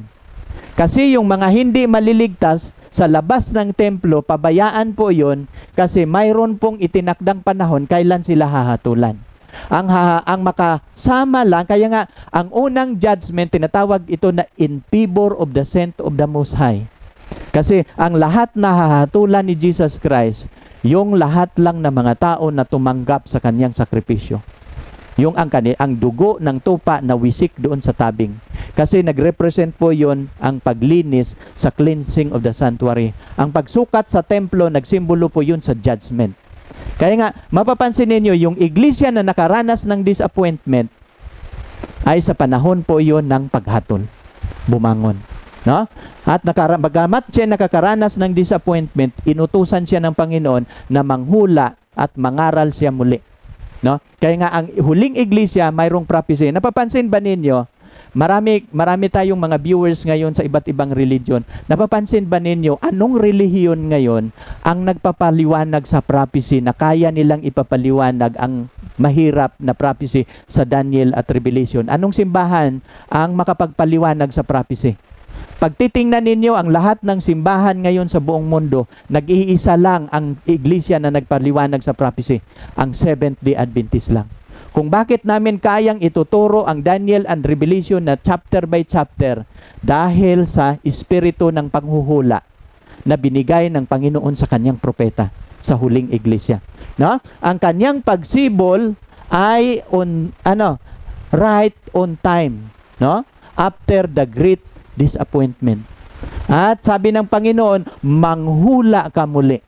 Speaker 1: Kasi yung mga hindi maliligtas sa labas ng templo, pabayaan po 'yun kasi mayroon pong itinakdang panahon kailan sila hahatulan. Ang, ha, ang makasama lang, kaya nga, ang unang judgment, tinatawag ito na in favor of the saint of the Most High. Kasi ang lahat na hahatulan ni Jesus Christ, yung lahat lang ng mga tao na tumanggap sa kanyang sakripisyo. Yung ang, kani, ang dugo ng tupa na wisik doon sa tabing. Kasi nagrepresent po yon ang paglinis sa cleansing of the sanctuary. Ang pagsukat sa templo, nagsimbolo po yun sa judgment. Kaya nga, mapapansin ninyo, yung iglesia na nakaranas ng disappointment ay sa panahon po yon ng paghatol. Bumangon. No? At nakara- bagamat siya nakakaranas ng disappointment, inutusan siya ng Panginoon na manghula at mangaral siya muli. No? Kaya nga ang huling iglesia mayroong prophecy. Napapansin ba ninyo Marami, marami tayong mga viewers ngayon sa iba't ibang religion. Napapansin ba ninyo, anong relihiyon ngayon ang nagpapaliwanag sa prophecy na kaya nilang ipapaliwanag ang mahirap na prophecy sa Daniel at Revelation? Anong simbahan ang makapagpaliwanag sa prophecy? Pag titingnan ninyo ang lahat ng simbahan ngayon sa buong mundo, nag-iisa lang ang iglesia na nagpaliwanag sa prophecy, ang Seventh-day Adventist lang kung bakit namin kayang ituturo ang Daniel and Revelation na chapter by chapter dahil sa espiritu ng panghuhula na binigay ng Panginoon sa kanyang propeta sa huling iglesia. No? Ang kanyang pagsibol ay on ano, right on time, no? After the great disappointment. At sabi ng Panginoon, manghula ka muli.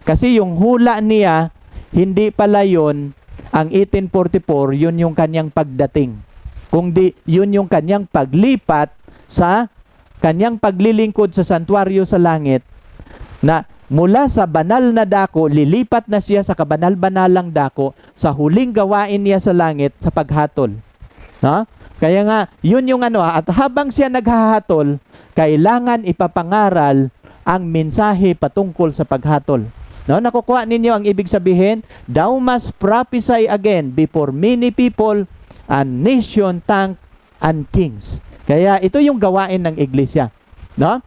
Speaker 1: Kasi yung hula niya, hindi pala yon ang 1844, yun yung kanyang pagdating. Kung di, yun yung kanyang paglipat sa kanyang paglilingkod sa santuario sa langit na mula sa banal na dako, lilipat na siya sa kabanal-banalang dako sa huling gawain niya sa langit sa paghatol. No? Kaya nga, yun yung ano, at habang siya naghahatol, kailangan ipapangaral ang mensahe patungkol sa paghatol. No, nakukuha ninyo ang ibig sabihin, thou must prophesy again before many people and nation, tongue, and kings. Kaya ito yung gawain ng iglesia. No?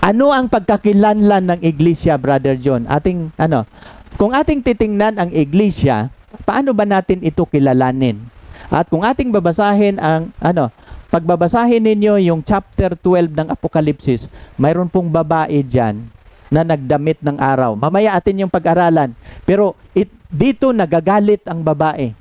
Speaker 1: Ano ang pagkakilanlan ng iglesia, Brother John? Ating ano? Kung ating titingnan ang iglesia, paano ba natin ito kilalanin? At kung ating babasahin ang ano, pagbabasahin ninyo yung chapter 12 ng Apokalipsis, mayroon pong babae diyan na nagdamit ng araw. Mamaya atin yung pag-aralan. Pero it, dito nagagalit ang babae.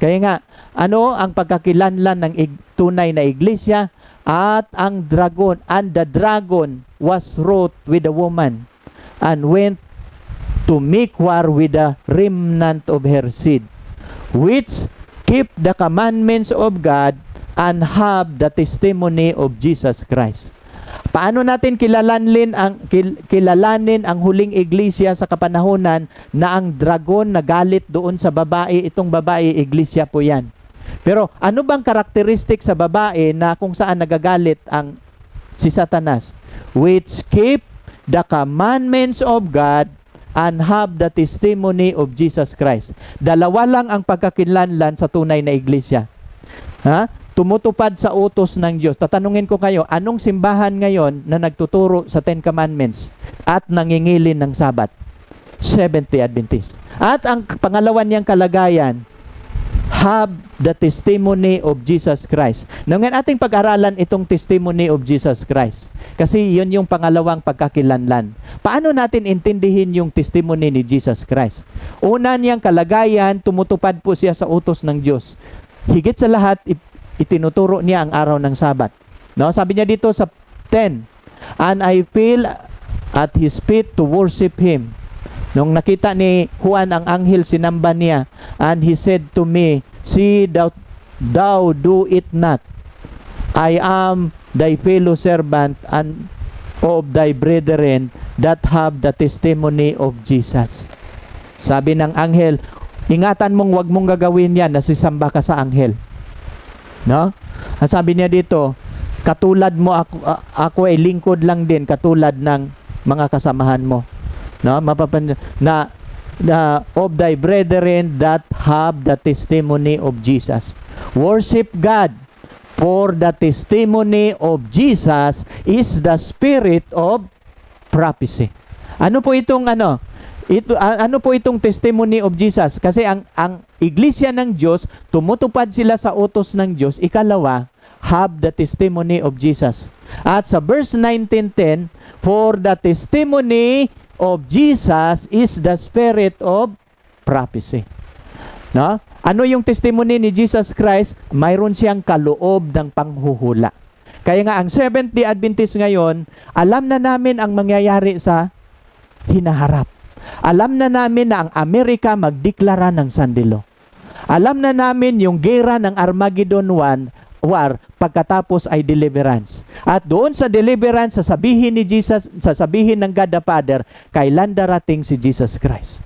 Speaker 1: Kaya nga, ano ang pagkakilanlan ng ig, tunay na iglesia? At ang dragon, and the dragon was wrought with a woman and went to make war with the remnant of her seed, which keep the commandments of God and have the testimony of Jesus Christ. Paano natin kilalanin ang kilalanin ang huling iglesia sa kapanahunan na ang dragon nagalit doon sa babae, itong babae iglesia po 'yan. Pero ano bang karakteristik sa babae na kung saan nagagalit ang si Satanas? Which keep the commandments of God and have the testimony of Jesus Christ. Dalawa lang ang pagkakinlanlan sa tunay na iglesia. Ha? tumutupad sa utos ng Diyos. Tatanungin ko kayo, anong simbahan ngayon na nagtuturo sa Ten Commandments at nangingilin ng Sabat? 70 Adventist. At ang pangalawan niyang kalagayan, have the testimony of Jesus Christ. Ngayon ating pag-aralan itong testimony of Jesus Christ. Kasi yun yung pangalawang pagkakilanlan. Paano natin intindihin yung testimony ni Jesus Christ? Una niyang kalagayan, tumutupad po siya sa utos ng Diyos. Higit sa lahat, itinuturo niya ang araw ng Sabat. No, sabi niya dito sa 10, And I feel at His feet to worship Him. Nung nakita ni Juan ang anghel, sinamba niya, and he said to me, See thou, thou do it not. I am thy fellow servant and of thy brethren that have the testimony of Jesus. Sabi ng anghel, ingatan mong wag mong gagawin yan, nasisamba ka sa anghel. No? Ang sabi niya dito, katulad mo ako, ako ay lingkod lang din katulad ng mga kasamahan mo. No? Mapapan na na of thy brethren that have the testimony of Jesus. Worship God for the testimony of Jesus is the spirit of prophecy. Ano po itong ano? Ito ano po itong testimony of Jesus? Kasi ang ang iglesia ng Diyos tumutupad sila sa utos ng Diyos. Ikalawa, have the testimony of Jesus. At sa verse 19:10, for the testimony of Jesus is the spirit of prophecy. No? Ano yung testimony ni Jesus Christ? Mayroon siyang kaloob ng panghuhula. Kaya nga ang 70 Adventist ngayon, alam na namin ang mangyayari sa hinaharap. Alam na namin na ang Amerika magdeklara ng sandilo. Alam na namin yung gera ng Armageddon 1 war pagkatapos ay deliverance. At doon sa deliverance, sasabihin ni Jesus, sasabihin ng God the Father, kailan darating si Jesus Christ.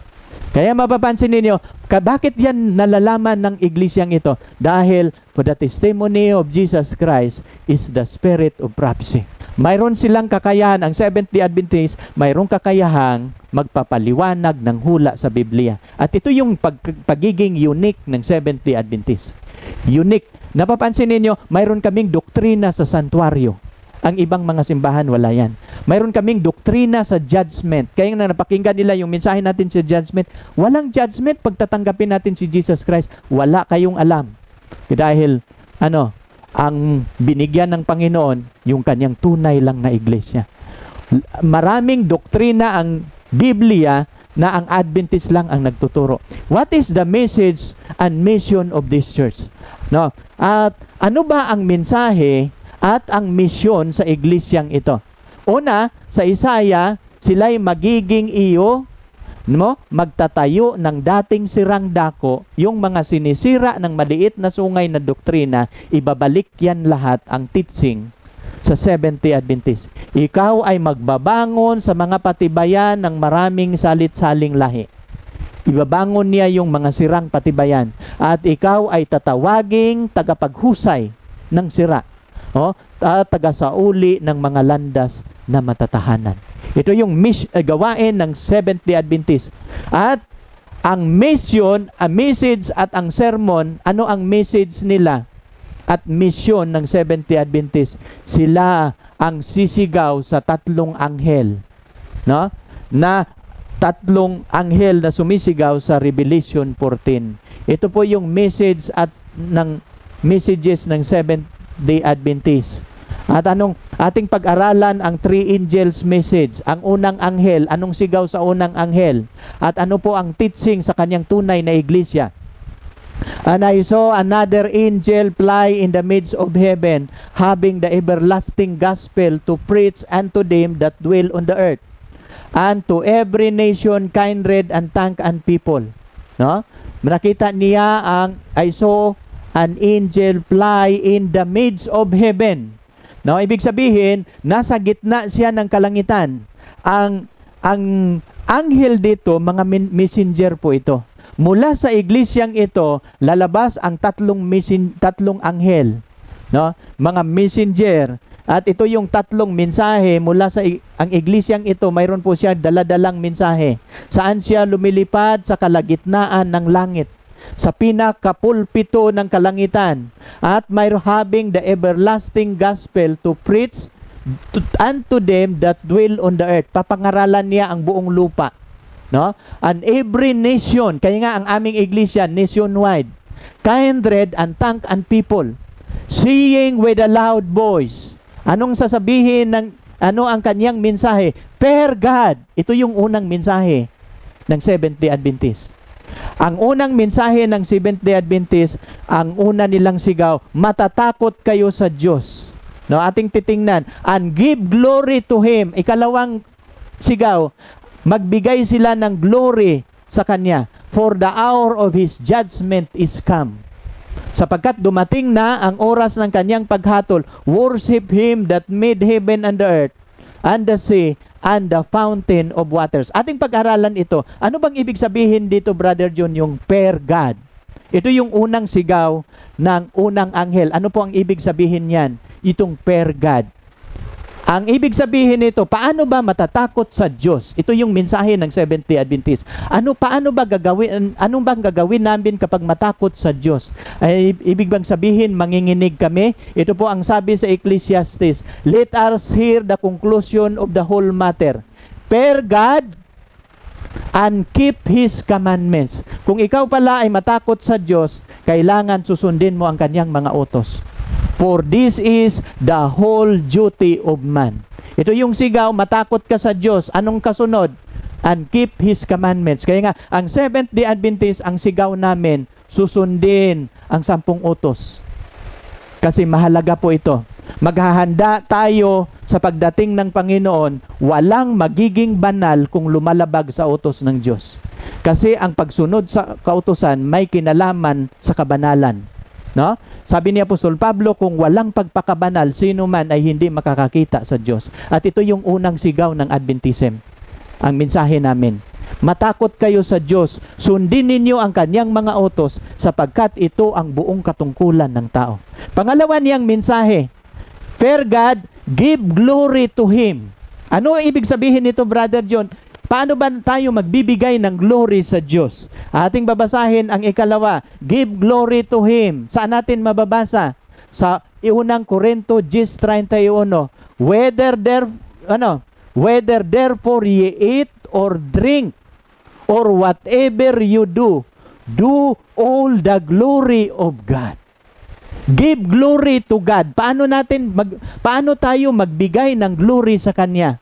Speaker 1: Kaya mapapansin ninyo, bakit yan nalalaman ng iglesyang ito? Dahil for the testimony of Jesus Christ is the spirit of prophecy. Mayroon silang kakayahan, ang 70 Adventists, mayroong kakayahang magpapaliwanag ng hula sa Biblia. At ito yung pag, pagiging unique ng 70 Adventists. Unique Napapansin ninyo, mayroon kaming doktrina sa santuario. Ang ibang mga simbahan, wala yan. Mayroon kaming doktrina sa judgment. Kaya na napakinggan nila yung mensahe natin sa judgment, walang judgment pagtatanggapin natin si Jesus Christ. Wala kayong alam. Dahil, ano, ang binigyan ng Panginoon, yung kanyang tunay lang na iglesia. Maraming doktrina ang Biblia na ang Adventist lang ang nagtuturo. What is the message and mission of this church? No? At ano ba ang mensahe at ang misyon sa iglesyang ito? Una, sa Isaya, sila'y magiging iyo no? magtatayo ng dating sirang dako, yung mga sinisira ng maliit na sungay na doktrina, ibabalik yan lahat ang teaching sa 70 Adventist. Ikaw ay magbabangon sa mga patibayan ng maraming salit-saling lahi. Ibabangon niya yung mga sirang patibayan. At ikaw ay tatawaging tagapaghusay ng sira. O, at tagasauli ng mga landas na matatahanan. Ito yung mis- uh, gawain ng 70 Adventist. At ang mission, a message at ang sermon, ano ang message nila? At mission ng 70 Adventist, sila ang sisigaw sa tatlong anghel. No? Na tatlong anghel na sumisigaw sa Revelation 14. Ito po yung message at ng messages ng Seventh Day Adventist. At anong ating pag-aralan ang three angels message. Ang unang anghel, anong sigaw sa unang anghel? At ano po ang teaching sa kanyang tunay na iglesia? And I saw another angel fly in the midst of heaven, having the everlasting gospel to preach unto them that dwell on the earth and to every nation, kindred, and tongue, and people. No? Nakita niya ang, I saw an angel fly in the midst of heaven. No, ibig sabihin, nasa gitna siya ng kalangitan. Ang ang anghel dito, mga messenger po ito. Mula sa iglesyang ito, lalabas ang tatlong mesin, tatlong anghel, no? Mga messenger at ito yung tatlong mensahe mula sa ang iglesyang ito, mayroon po siya daladalang mensahe. Saan siya lumilipad sa kalagitnaan ng langit. sa pinakapulpito ng kalangitan at may having the everlasting gospel to preach to, unto them that dwell on the earth. Papangaralan niya ang buong lupa. No? And every nation, kaya nga ang aming iglesia nationwide, kindred and tongue and people, seeing with a loud voice. Anong sasabihin ng ano ang kanyang mensahe? Per God. Ito yung unang mensahe ng Seventh-day Adventist. Ang unang mensahe ng Seventh-day Adventist, ang una nilang sigaw, matatakot kayo sa Diyos. No, ating titingnan, and give glory to Him. Ikalawang sigaw, magbigay sila ng glory sa Kanya, for the hour of His judgment is come. Sapagkat dumating na ang oras ng kanyang paghatol, worship Him that made heaven and the earth, and the sea, and the fountain of waters. Ating pag-aralan ito. Ano bang ibig sabihin dito, Brother John, yung per God? Ito yung unang sigaw ng unang anghel. Ano po ang ibig sabihin niyan? Itong per God. Ang ibig sabihin nito, paano ba matatakot sa Diyos? Ito yung mensahe ng Seventh-day Adventist. Ano paano ba gagawin anong bang gagawin namin kapag matakot sa Diyos? Ay ibig bang sabihin manginginig kami? Ito po ang sabi sa Ecclesiastes, let us hear the conclusion of the whole matter. Per God and keep His commandments. Kung ikaw pala ay matakot sa Diyos, kailangan susundin mo ang kanyang mga utos. For this is the whole duty of man. Ito yung sigaw, matakot ka sa Diyos. Anong kasunod? And keep His commandments. Kaya nga, ang Seventh-day Adventist, ang sigaw namin, susundin ang sampung utos. Kasi mahalaga po ito. Maghahanda tayo sa pagdating ng Panginoon, walang magiging banal kung lumalabag sa utos ng Diyos. Kasi ang pagsunod sa kautosan may kinalaman sa kabanalan. No? Sabi ni Apostol Pablo, kung walang pagpakabanal, sino man ay hindi makakakita sa Diyos. At ito yung unang sigaw ng Adventism. Ang mensahe namin. Matakot kayo sa Diyos, sundin ninyo ang kanyang mga utos sapagkat ito ang buong katungkulan ng tao. Pangalawa niyang mensahe, Fair God, give glory to Him. Ano ang ibig sabihin nito, Brother John? Paano ba tayo magbibigay ng glory sa Diyos? Ating babasahin ang ikalawa, give glory to Him. Saan natin mababasa? Sa iunang Korinto 10.31, whether there, ano, whether therefore ye eat or drink, or whatever you do, do all the glory of God. Give glory to God. Paano natin mag, paano tayo magbigay ng glory sa kanya?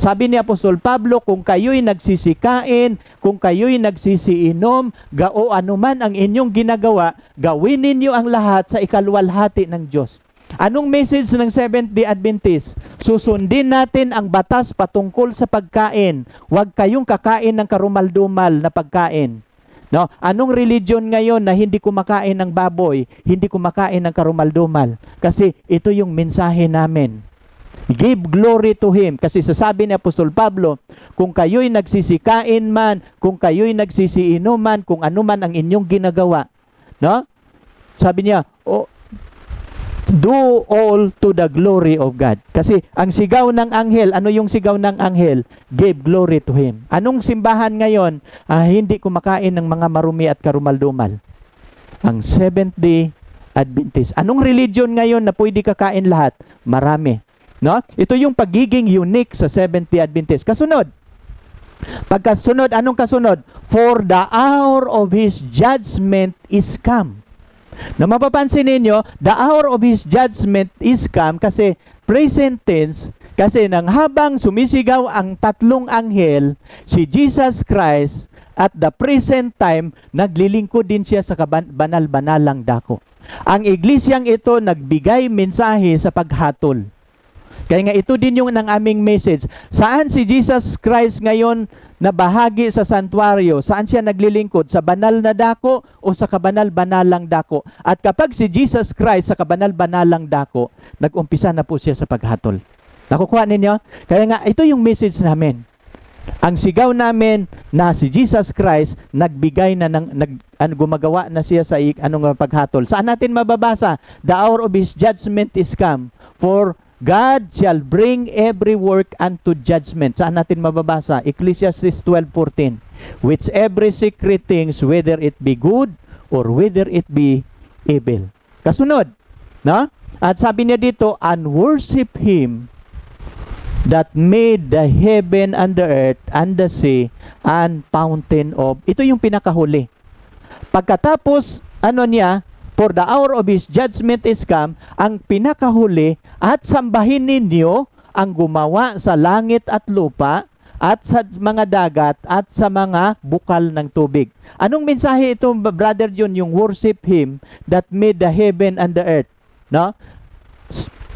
Speaker 1: Sabi ni Apostol Pablo, kung kayo'y nagsisikain, kung kayo'y nagsisiinom, gao anuman ang inyong ginagawa, gawin ninyo ang lahat sa ikalwalhati ng Diyos. Anong message ng Seventh-day Adventist? Susundin natin ang batas patungkol sa pagkain. Huwag kayong kakain ng karumaldumal na pagkain. No? Anong religion ngayon na hindi kumakain ng baboy, hindi kumakain ng karumaldumal? Kasi ito yung mensahe namin. Give glory to Him. Kasi sasabi ni Apostol Pablo, kung kayo'y nagsisikain man, kung kayo'y nagsisiinom man, kung ano man ang inyong ginagawa, no? Sabi niya, oh, do all to the glory of God. Kasi ang sigaw ng anghel, ano yung sigaw ng anghel? Give glory to Him. Anong simbahan ngayon ah, hindi kumakain ng mga marumi at karumaldumal? Ang Seventh-day Adventist. Anong religion ngayon na pwede kakain lahat? Marami. No? Ito yung pagiging unique sa Seventh-day Adventist. Kasunod. Pagkasunod, anong kasunod? For the hour of His judgment is come. Na mapapansin ninyo, the hour of His judgment is come kasi present tense, kasi nang habang sumisigaw ang tatlong anghel, si Jesus Christ, at the present time, naglilingkod din siya sa banal-banalang dako. Ang iglesyang ito nagbigay mensahe sa paghatol. Kaya nga ito din yung ng aming message. Saan si Jesus Christ ngayon na bahagi sa santuario? Saan siya naglilingkod? Sa banal na dako o sa kabanal-banalang dako? At kapag si Jesus Christ sa kabanal-banalang dako, nag-umpisa na po siya sa paghatol. Nakukuha ninyo? Kaya nga ito yung message namin. Ang sigaw namin na si Jesus Christ nagbigay na ng nag ano, gumagawa na siya sa anong paghatol. Saan natin mababasa? The hour of his judgment is come for God shall bring every work unto judgment. Saan natin mababasa? Ecclesiastes 12.14 Which every secret things, whether it be good or whether it be evil. Kasunod, no? At sabi niya dito, and worship Him that made the heaven and the earth and the sea and fountain of. Ito yung pinakahuli. Pagkatapos, ano niya, for the hour of His judgment is come, ang pinakahuli, at sambahin ninyo ang gumawa sa langit at lupa, at sa mga dagat at sa mga bukal ng tubig. Anong mensahe ito, Brother John, yung worship Him that made the heaven and the earth? No?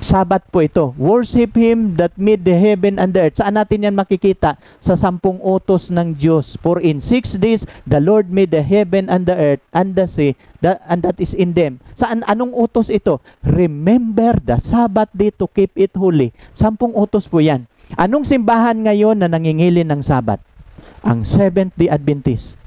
Speaker 1: Sabat po ito. Worship Him that made the heaven and the earth. Saan natin yan makikita? Sa sampung utos ng Diyos. For in six days, the Lord made the heaven and the earth and the sea, that, and that is in them. Saan? Anong utos ito? Remember the Sabbath day to keep it holy. Sampung utos po yan. Anong simbahan ngayon na nangingilin ng Sabat? Ang Seventh-day Adventist.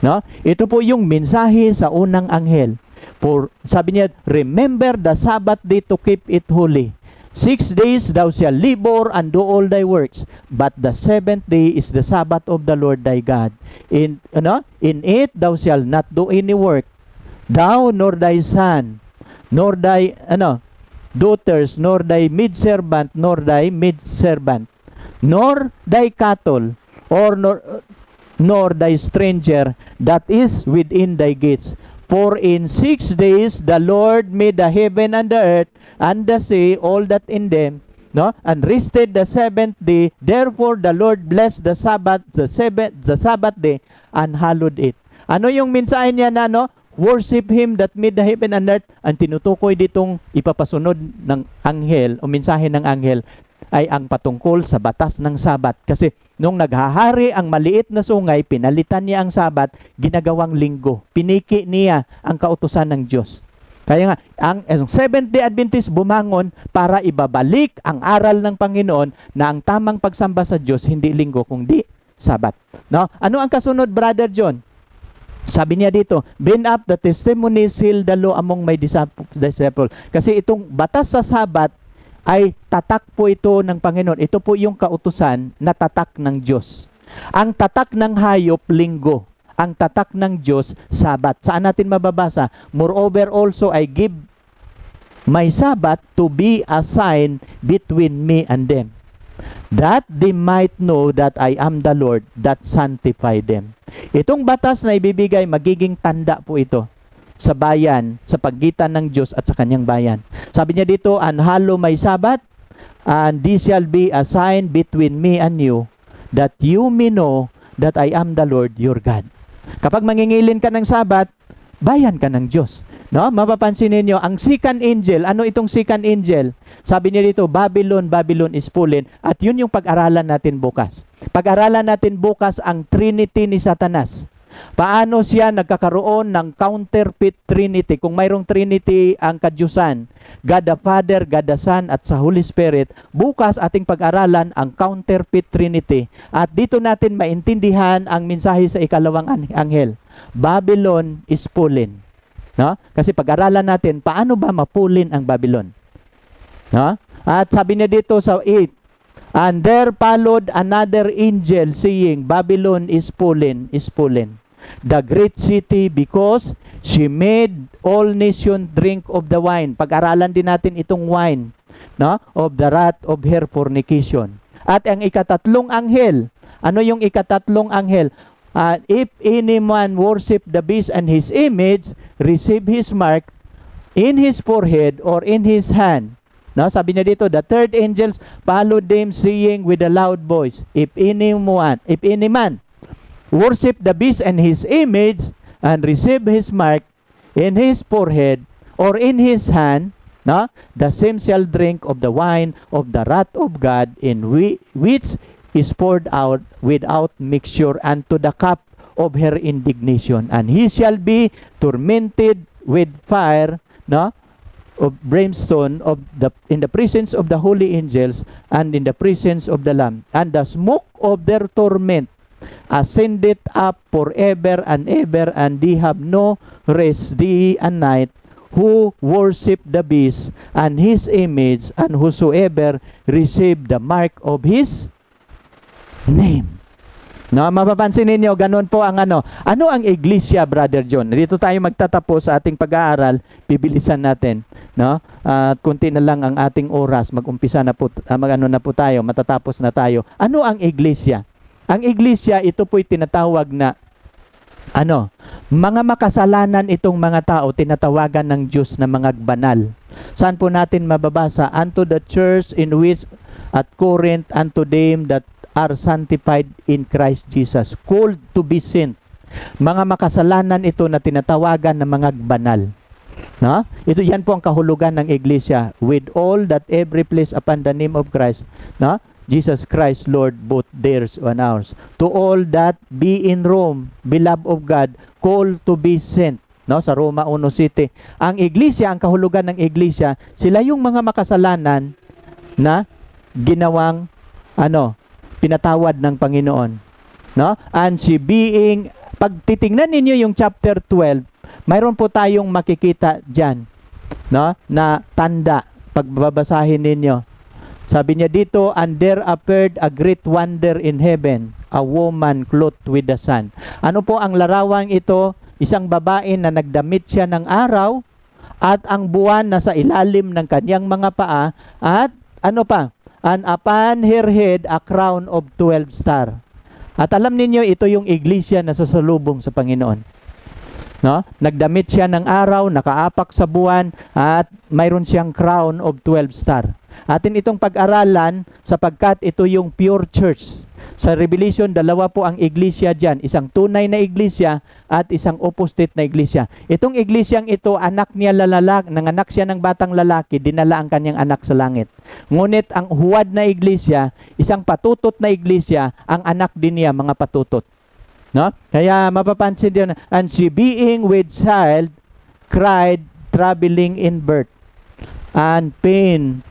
Speaker 1: No? Ito po yung mensahe sa unang anghel. For, sabi niya, remember the Sabbath day to keep it holy. Six days thou shalt labor and do all thy works, but the seventh day is the Sabbath of the Lord thy God. In, ano? In it thou shalt not do any work, thou nor thy son, nor thy, ano, daughters, nor thy maidservant, nor thy maidservant, nor thy cattle, or nor, nor thy stranger that is within thy gates. For in six days the Lord made the heaven and the earth and the sea, all that in them, no? And rested the seventh day. Therefore the Lord blessed the Sabbath, the seventh, the Sabbath day, and hallowed it. Ano yung mensahe niya na no? Worship Him that made the heaven and earth. Ang tinutukoy ditong ipapasunod ng anghel o mensahe ng anghel ay ang patungkol sa batas ng sabat. Kasi nung naghahari ang maliit na sungay, pinalitan niya ang sabat, ginagawang linggo. Piniki niya ang kautusan ng Diyos. Kaya nga, ang, ang Seventh-day Adventist bumangon para ibabalik ang aral ng Panginoon na ang tamang pagsamba sa Diyos, hindi linggo, kundi sabat. No? Ano ang kasunod, Brother John? Sabi niya dito, bin up the testimony, seal the law among my disciple. Kasi itong batas sa sabat ay tatak po ito ng Panginoon. Ito po yung kautusan na tatak ng Diyos. Ang tatak ng hayop, linggo. Ang tatak ng Diyos, sabat. Saan natin mababasa? Moreover also, I give my Sabbath to be a sign between me and them that they might know that I am the Lord that sanctify them. Itong batas na ibibigay, magiging tanda po ito sa bayan, sa pagitan ng Diyos at sa kanyang bayan. Sabi niya dito, Anhalo may sabat, and this shall be a sign between me and you, that you may know that I am the Lord your God. Kapag mangingilin ka ng sabat, bayan ka ng Diyos. No? Mapapansin ninyo, ang second angel, ano itong second angel? Sabi niya dito, Babylon, Babylon is fallen. At yun yung pag-aralan natin bukas. Pag-aralan natin bukas ang Trinity ni Satanas. Paano siya nagkakaroon ng counterfeit Trinity? Kung mayroong Trinity ang kadyusan, God the Father, God the Son, at sa Holy Spirit, bukas ating pag-aralan ang counterfeit Trinity. At dito natin maintindihan ang mensahe sa ikalawang anghel. Babylon is fallen. No? Kasi pag-aralan natin, paano ba mapulin ang Babylon? No? At sabi niya dito sa 8, And there followed another angel saying, Babylon is fallen, is fallen. The great city because she made all nation drink of the wine. Pag-aralan din natin itong wine no? of the wrath of her fornication. At ang ikatatlong anghel, ano yung ikatatlong anghel? uh, if any man worship the beast and his image, receive his mark in his forehead or in his hand. No, sabi niya dito, the third angels followed them saying with a loud voice, if any man, if any man worship the beast and his image and receive his mark in his forehead or in his hand, no, the same shall drink of the wine of the wrath of God in which is poured out without mixture unto the cup of her indignation. And he shall be tormented with fire no of brimstone of the in the presence of the holy angels and in the presence of the lamb. And the smoke of their torment ascended up forever and ever and they have no rest day and night who worship the beast and his image and whosoever receive the mark of his name. No, mapapansin ninyo, ganun po ang ano. Ano ang iglesia, Brother John? Dito tayo magtatapos sa ating pag-aaral. Bibilisan natin, no? At kunti na lang ang ating oras. Mag-umpisa na po, uh, mag-ano na po tayo, matatapos na tayo. Ano ang iglesia? Ang iglesia, ito po'y tinatawag na ano, mga makasalanan itong mga tao, tinatawagan ng Diyos na mga banal. Saan po natin mababasa? Unto the church in which at Corinth, unto them that are sanctified in Christ Jesus, called to be saint. Mga makasalanan ito na tinatawagan ng mga banal. No? Ito yan po ang kahulugan ng iglesia with all that every place upon the name of Christ. No? Jesus Christ Lord both theirs and ours. To all that be in Rome, beloved of God, called to be sent. No, sa Roma 1:7. Ang iglesia, ang kahulugan ng iglesia, sila yung mga makasalanan na ginawang ano, pinatawad ng Panginoon. No? And si being, pag titingnan ninyo yung chapter 12, mayroon po tayong makikita diyan, no? Na tanda pagbabasahin ninyo. Sabi niya dito, and there appeared a great wonder in heaven, a woman clothed with the sun. Ano po ang larawang ito? Isang babae na nagdamit siya ng araw at ang buwan nasa ilalim ng kanyang mga paa at ano pa? and upon her head a crown of 12 star. At alam ninyo, ito yung iglesia na sasalubong sa Panginoon. No? Nagdamit siya ng araw, nakaapak sa buwan, at mayroon siyang crown of 12 star. Atin itong pag-aralan sapagkat ito yung pure church. Sa Revelation, dalawa po ang iglesia dyan. Isang tunay na iglesia at isang opposite na iglesia. Itong iglesyang ito, anak niya lalalak, nanganak siya ng batang lalaki, dinala ang kanyang anak sa langit. Ngunit ang huwad na iglesia, isang patutot na iglesia, ang anak din niya mga patutot. No? Kaya mapapansin din, and she being with child, cried, traveling in birth, and pain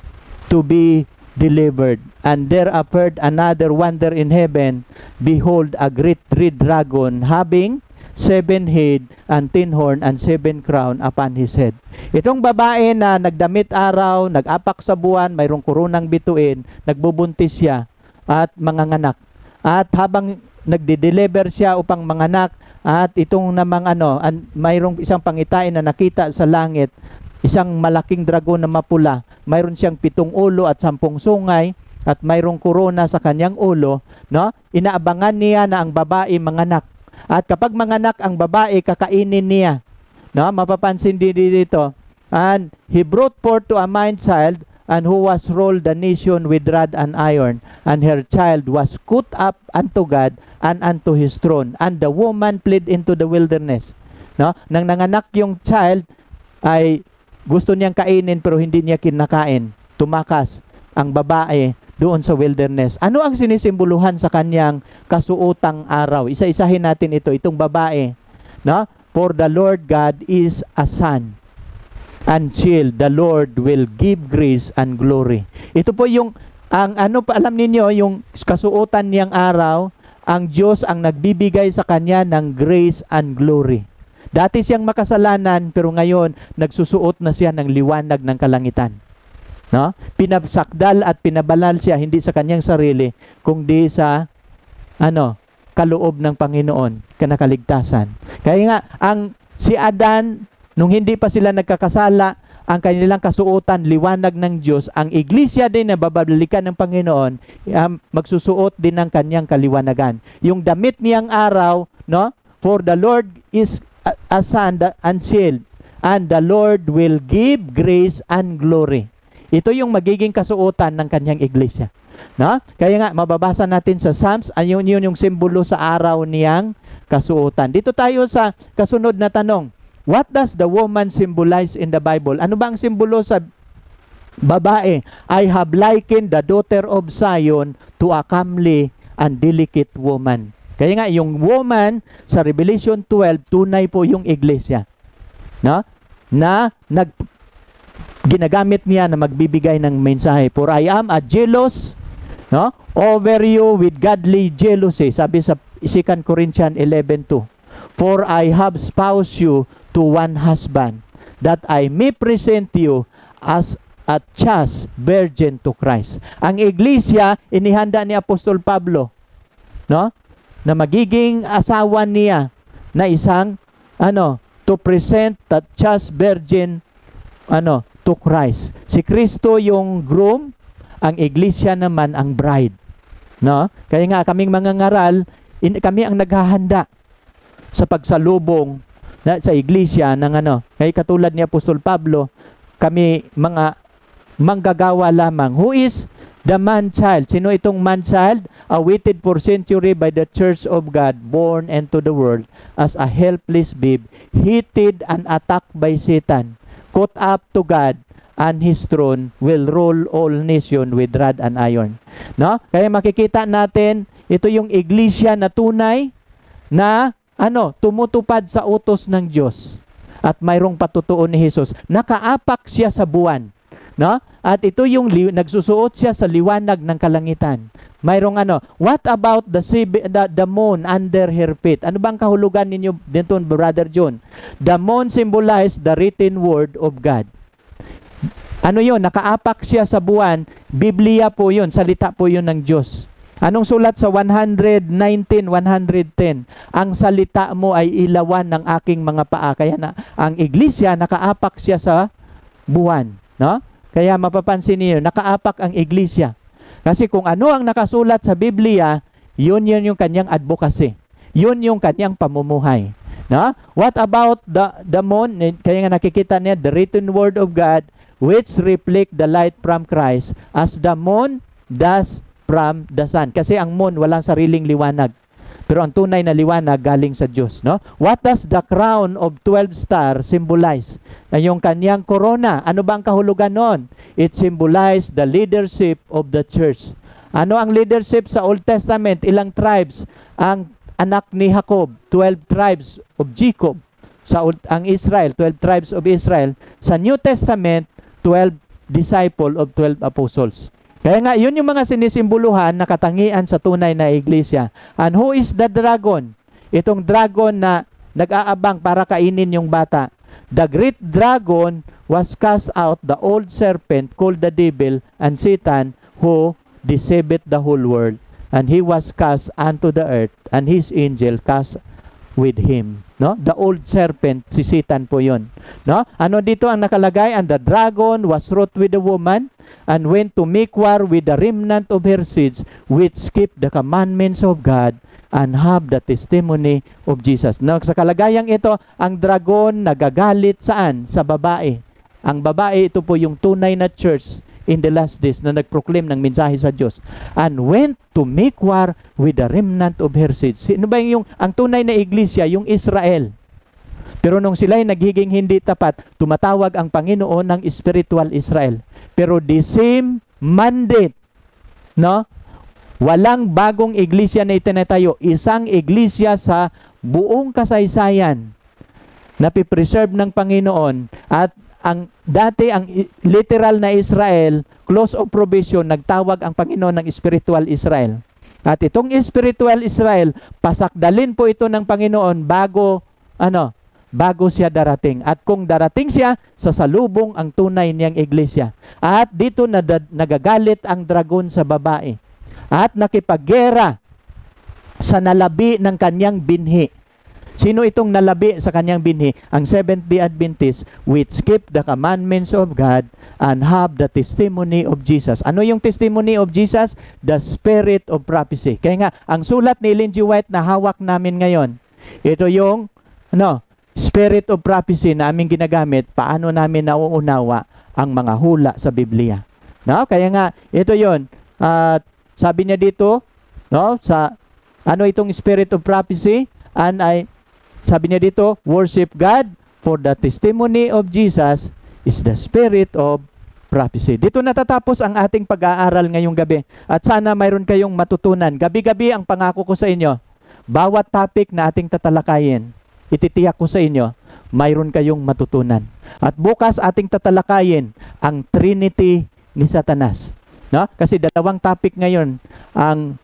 Speaker 1: to be delivered. And there appeared another wonder in heaven. Behold, a great red dragon having seven head and ten horn and seven crown upon his head. Itong babae na nagdamit araw, nag-apak sa buwan, mayroong kurunang bituin, nagbubuntis siya at manganganak. At habang nagde-deliver siya upang manganak at itong namang ano, an, mayroong isang pangitain na nakita sa langit isang malaking dragon na mapula. Mayroon siyang pitong ulo at sampung sungay at mayroong korona sa kanyang ulo, no? Inaabangan niya na ang babae manganak. At kapag manganak ang babae, kakainin niya. No? Mapapansin din dito. And he brought forth to a mind child and who was rolled the nation with rod and iron, and her child was cut up unto God and unto his throne. And the woman fled into the wilderness. No? Nang nanganak yung child, ay gusto niyang kainin pero hindi niya kinakain. Tumakas ang babae doon sa wilderness. Ano ang sinisimboluhan sa kanyang kasuotang araw? Isa-isahin natin ito, itong babae. No? For the Lord God is a sun. Until the Lord will give grace and glory. Ito po yung, ang ano pa, alam ninyo, yung kasuotan niyang araw, ang Diyos ang nagbibigay sa kanya ng grace and glory. Dati siyang makasalanan pero ngayon nagsusuot na siya ng liwanag ng kalangitan. No? Pinabsakdal at pinabalal siya hindi sa kanyang sarili kundi sa ano, kaloob ng Panginoon, kanakaligtasan. Kaya nga ang si Adan nung hindi pa sila nagkakasala, ang kanilang kasuotan, liwanag ng Diyos, ang iglesia din na babalikan ng Panginoon, um, magsusuot din ng kanyang kaliwanagan. Yung damit niyang araw, no? For the Lord is a sun and shield, and the Lord will give grace and glory. Ito yung magiging kasuotan ng kanyang iglesia. No? Kaya nga, mababasa natin sa Psalms, ayun yun yung simbolo sa araw niyang kasuotan. Dito tayo sa kasunod na tanong. What does the woman symbolize in the Bible? Ano ba ang simbolo sa babae? I have likened the daughter of Zion to a comely and delicate woman. Kaya nga, yung woman sa Revelation 12, tunay po yung iglesia. No? Na nag ginagamit niya na magbibigay ng mensahe. For I am a jealous no? over you with godly jealousy. Sabi sa 2 Corinthians 11.2 For I have spoused you to one husband, that I may present you as a chaste virgin to Christ. Ang iglesia, inihanda ni Apostol Pablo. No? na magiging asawa niya na isang ano to present the just virgin ano to Christ. Si Kristo yung groom, ang iglesia naman ang bride. No? Kaya nga kaming mga ngaral, in, kami ang naghahanda sa pagsalubong na, sa iglesia ng ano. Kaya katulad ni Apostol Pablo, kami mga manggagawa lamang. Who is the man-child? Sino itong man-child? Awaited for century by the church of God, born into the world as a helpless babe, hated and attacked by Satan, caught up to God, and his throne will rule all nation with rod and iron. No? Kaya makikita natin, ito yung iglesia na tunay na ano, tumutupad sa utos ng Diyos. At mayroong patutuon ni Jesus. Nakaapak siya sa buwan. No? At ito yung li- nagsusuot siya sa liwanag ng kalangitan. Mayroong ano, what about the, the, the moon under her feet? Ano bang kahulugan ninyo dito, Brother John? The moon symbolized the written word of God. Ano yon? Nakaapak siya sa buwan. Biblia po yon, salita po yon ng Diyos. Anong sulat sa 119, 110? Ang salita mo ay ilawan ng aking mga paa. Kaya na, ang iglesia, nakaapak siya sa buwan. No? Kaya mapapansin niyo, nakaapak ang iglesia. Kasi kung ano ang nakasulat sa Biblia, yun yun yung kanyang advocacy. Yun yung kanyang pamumuhay. No? What about the, the moon? Kaya nga nakikita niya, the written word of God, which reflect the light from Christ, as the moon does from the sun. Kasi ang moon walang sariling liwanag. Pero ang tunay na liwanag galing sa Diyos, no? What does the crown of 12 star symbolize? Na yung kanyang corona, ano ba ang kahulugan noon? It symbolize the leadership of the church. Ano ang leadership sa Old Testament? Ilang tribes ang anak ni Jacob? 12 tribes of Jacob. Sa Old, ang Israel, 12 tribes of Israel. Sa New Testament, 12 disciple of 12 apostles. Kaya nga, yun yung mga sinisimboluhan na katangian sa tunay na iglesia. And who is the dragon? Itong dragon na nag-aabang para kainin yung bata. The great dragon was cast out, the old serpent called the devil and Satan who deceived the whole world. And he was cast unto the earth and his angel cast with him. No? The old serpent, si Satan po yon. No? Ano dito ang nakalagay? And the dragon was wrought with the woman and went to make war with the remnant of her seeds which keep the commandments of God and have the testimony of Jesus. No, sa kalagayang ito, ang dragon nagagalit saan? Sa babae. Ang babae, ito po yung tunay na church in the last days na nagproclaim ng mensahe sa Diyos and went to make war with the remnant of her seeds. Sino ba yung, ang tunay na iglesia, yung Israel. Pero nung sila'y nagiging hindi tapat, tumatawag ang Panginoon ng spiritual Israel. Pero the same mandate, no? Walang bagong iglesia na itinatayo. Isang iglesia sa buong kasaysayan na pipreserve ng Panginoon at ang dati ang literal na Israel, close of provision, nagtawag ang Panginoon ng spiritual Israel. At itong spiritual Israel, pasakdalin po ito ng Panginoon bago ano, bago siya darating. At kung darating siya, sasalubong ang tunay niyang iglesia. At dito nagagalit ang dragon sa babae. At nakipaggera sa nalabi ng kanyang binhi. Sino itong nalabi sa kanyang binhi? Ang Seventh-day Adventist which keep the commandments of God and have the testimony of Jesus. Ano yung testimony of Jesus? The spirit of prophecy. Kaya nga, ang sulat ni Ellen G. White na hawak namin ngayon, ito yung ano, spirit of prophecy na aming ginagamit, paano namin nauunawa ang mga hula sa Biblia. No? Kaya nga, ito yon At uh, sabi niya dito, no, sa ano itong spirit of prophecy, and I, sabi niya dito, worship God for the testimony of Jesus is the spirit of prophecy. Dito natatapos ang ating pag-aaral ngayong gabi. At sana mayroon kayong matutunan. Gabi-gabi ang pangako ko sa inyo. Bawat topic na ating tatalakayin, ititiyak ko sa inyo, mayroon kayong matutunan. At bukas ating tatalakayin ang Trinity ni Satanas. No? Kasi dalawang topic ngayon ang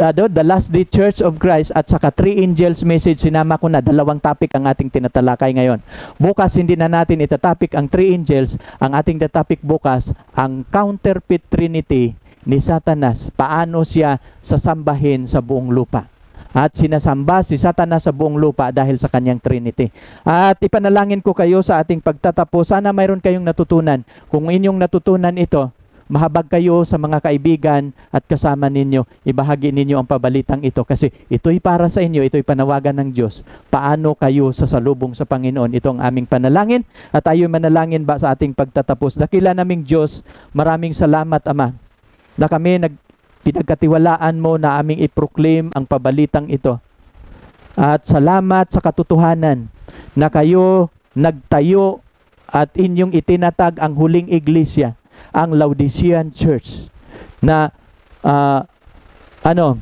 Speaker 1: uh, the last day church of Christ at saka three angels message sinama ko na dalawang topic ang ating tinatalakay ngayon. Bukas hindi na natin itatopic ang three angels, ang ating topic bukas ang counterfeit trinity ni Satanas paano siya sasambahin sa buong lupa. At sinasamba si Satanas sa buong lupa dahil sa kanyang Trinity. At ipanalangin ko kayo sa ating pagtatapos. Sana mayroon kayong natutunan. Kung inyong natutunan ito, mahabag kayo sa mga kaibigan at kasama ninyo. Ibahagi ninyo ang pabalitang ito kasi ito'y para sa inyo, ito'y panawagan ng Diyos. Paano kayo sasalubong sa Panginoon? Ito ang aming panalangin at tayo manalangin ba sa ating pagtatapos. Dakila naming Diyos, maraming salamat Ama na kami nag pinagkatiwalaan mo na aming iproclaim ang pabalitang ito. At salamat sa katotohanan na kayo nagtayo at inyong itinatag ang huling iglesia, ang Laodicean Church, na ah, ano,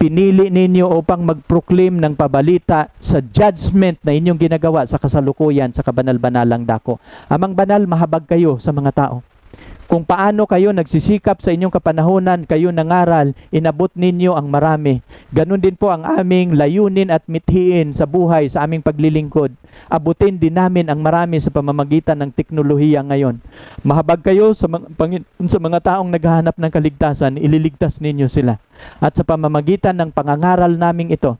Speaker 1: pinili ninyo upang mag-proclaim ng pabalita sa judgment na inyong ginagawa sa kasalukuyan sa kabanal-banalang dako. Amang banal, mahabag kayo sa mga tao kung paano kayo nagsisikap sa inyong kapanahonan, kayo nangaral, inabot ninyo ang marami. Ganon din po ang aming layunin at mithiin sa buhay, sa aming paglilingkod. Abutin din namin ang marami sa pamamagitan ng teknolohiya ngayon. Mahabag kayo sa mga, sa mga taong naghahanap ng kaligtasan, ililigtas ninyo sila. At sa pamamagitan ng pangangaral naming ito,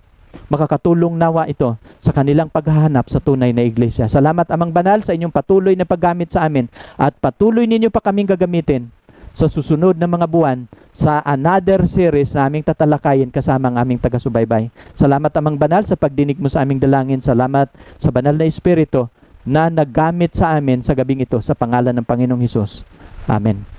Speaker 1: makakatulong nawa ito sa kanilang paghahanap sa tunay na iglesia. Salamat Amang Banal sa inyong patuloy na paggamit sa amin at patuloy ninyo pa kaming gagamitin sa susunod na mga buwan sa another series na aming tatalakayin kasama ang aming taga-subaybay. Salamat Amang Banal sa pagdinig mo sa aming dalangin. Salamat sa banal na Espiritu na naggamit sa amin sa gabing ito sa pangalan ng Panginoong Hesus. Amen.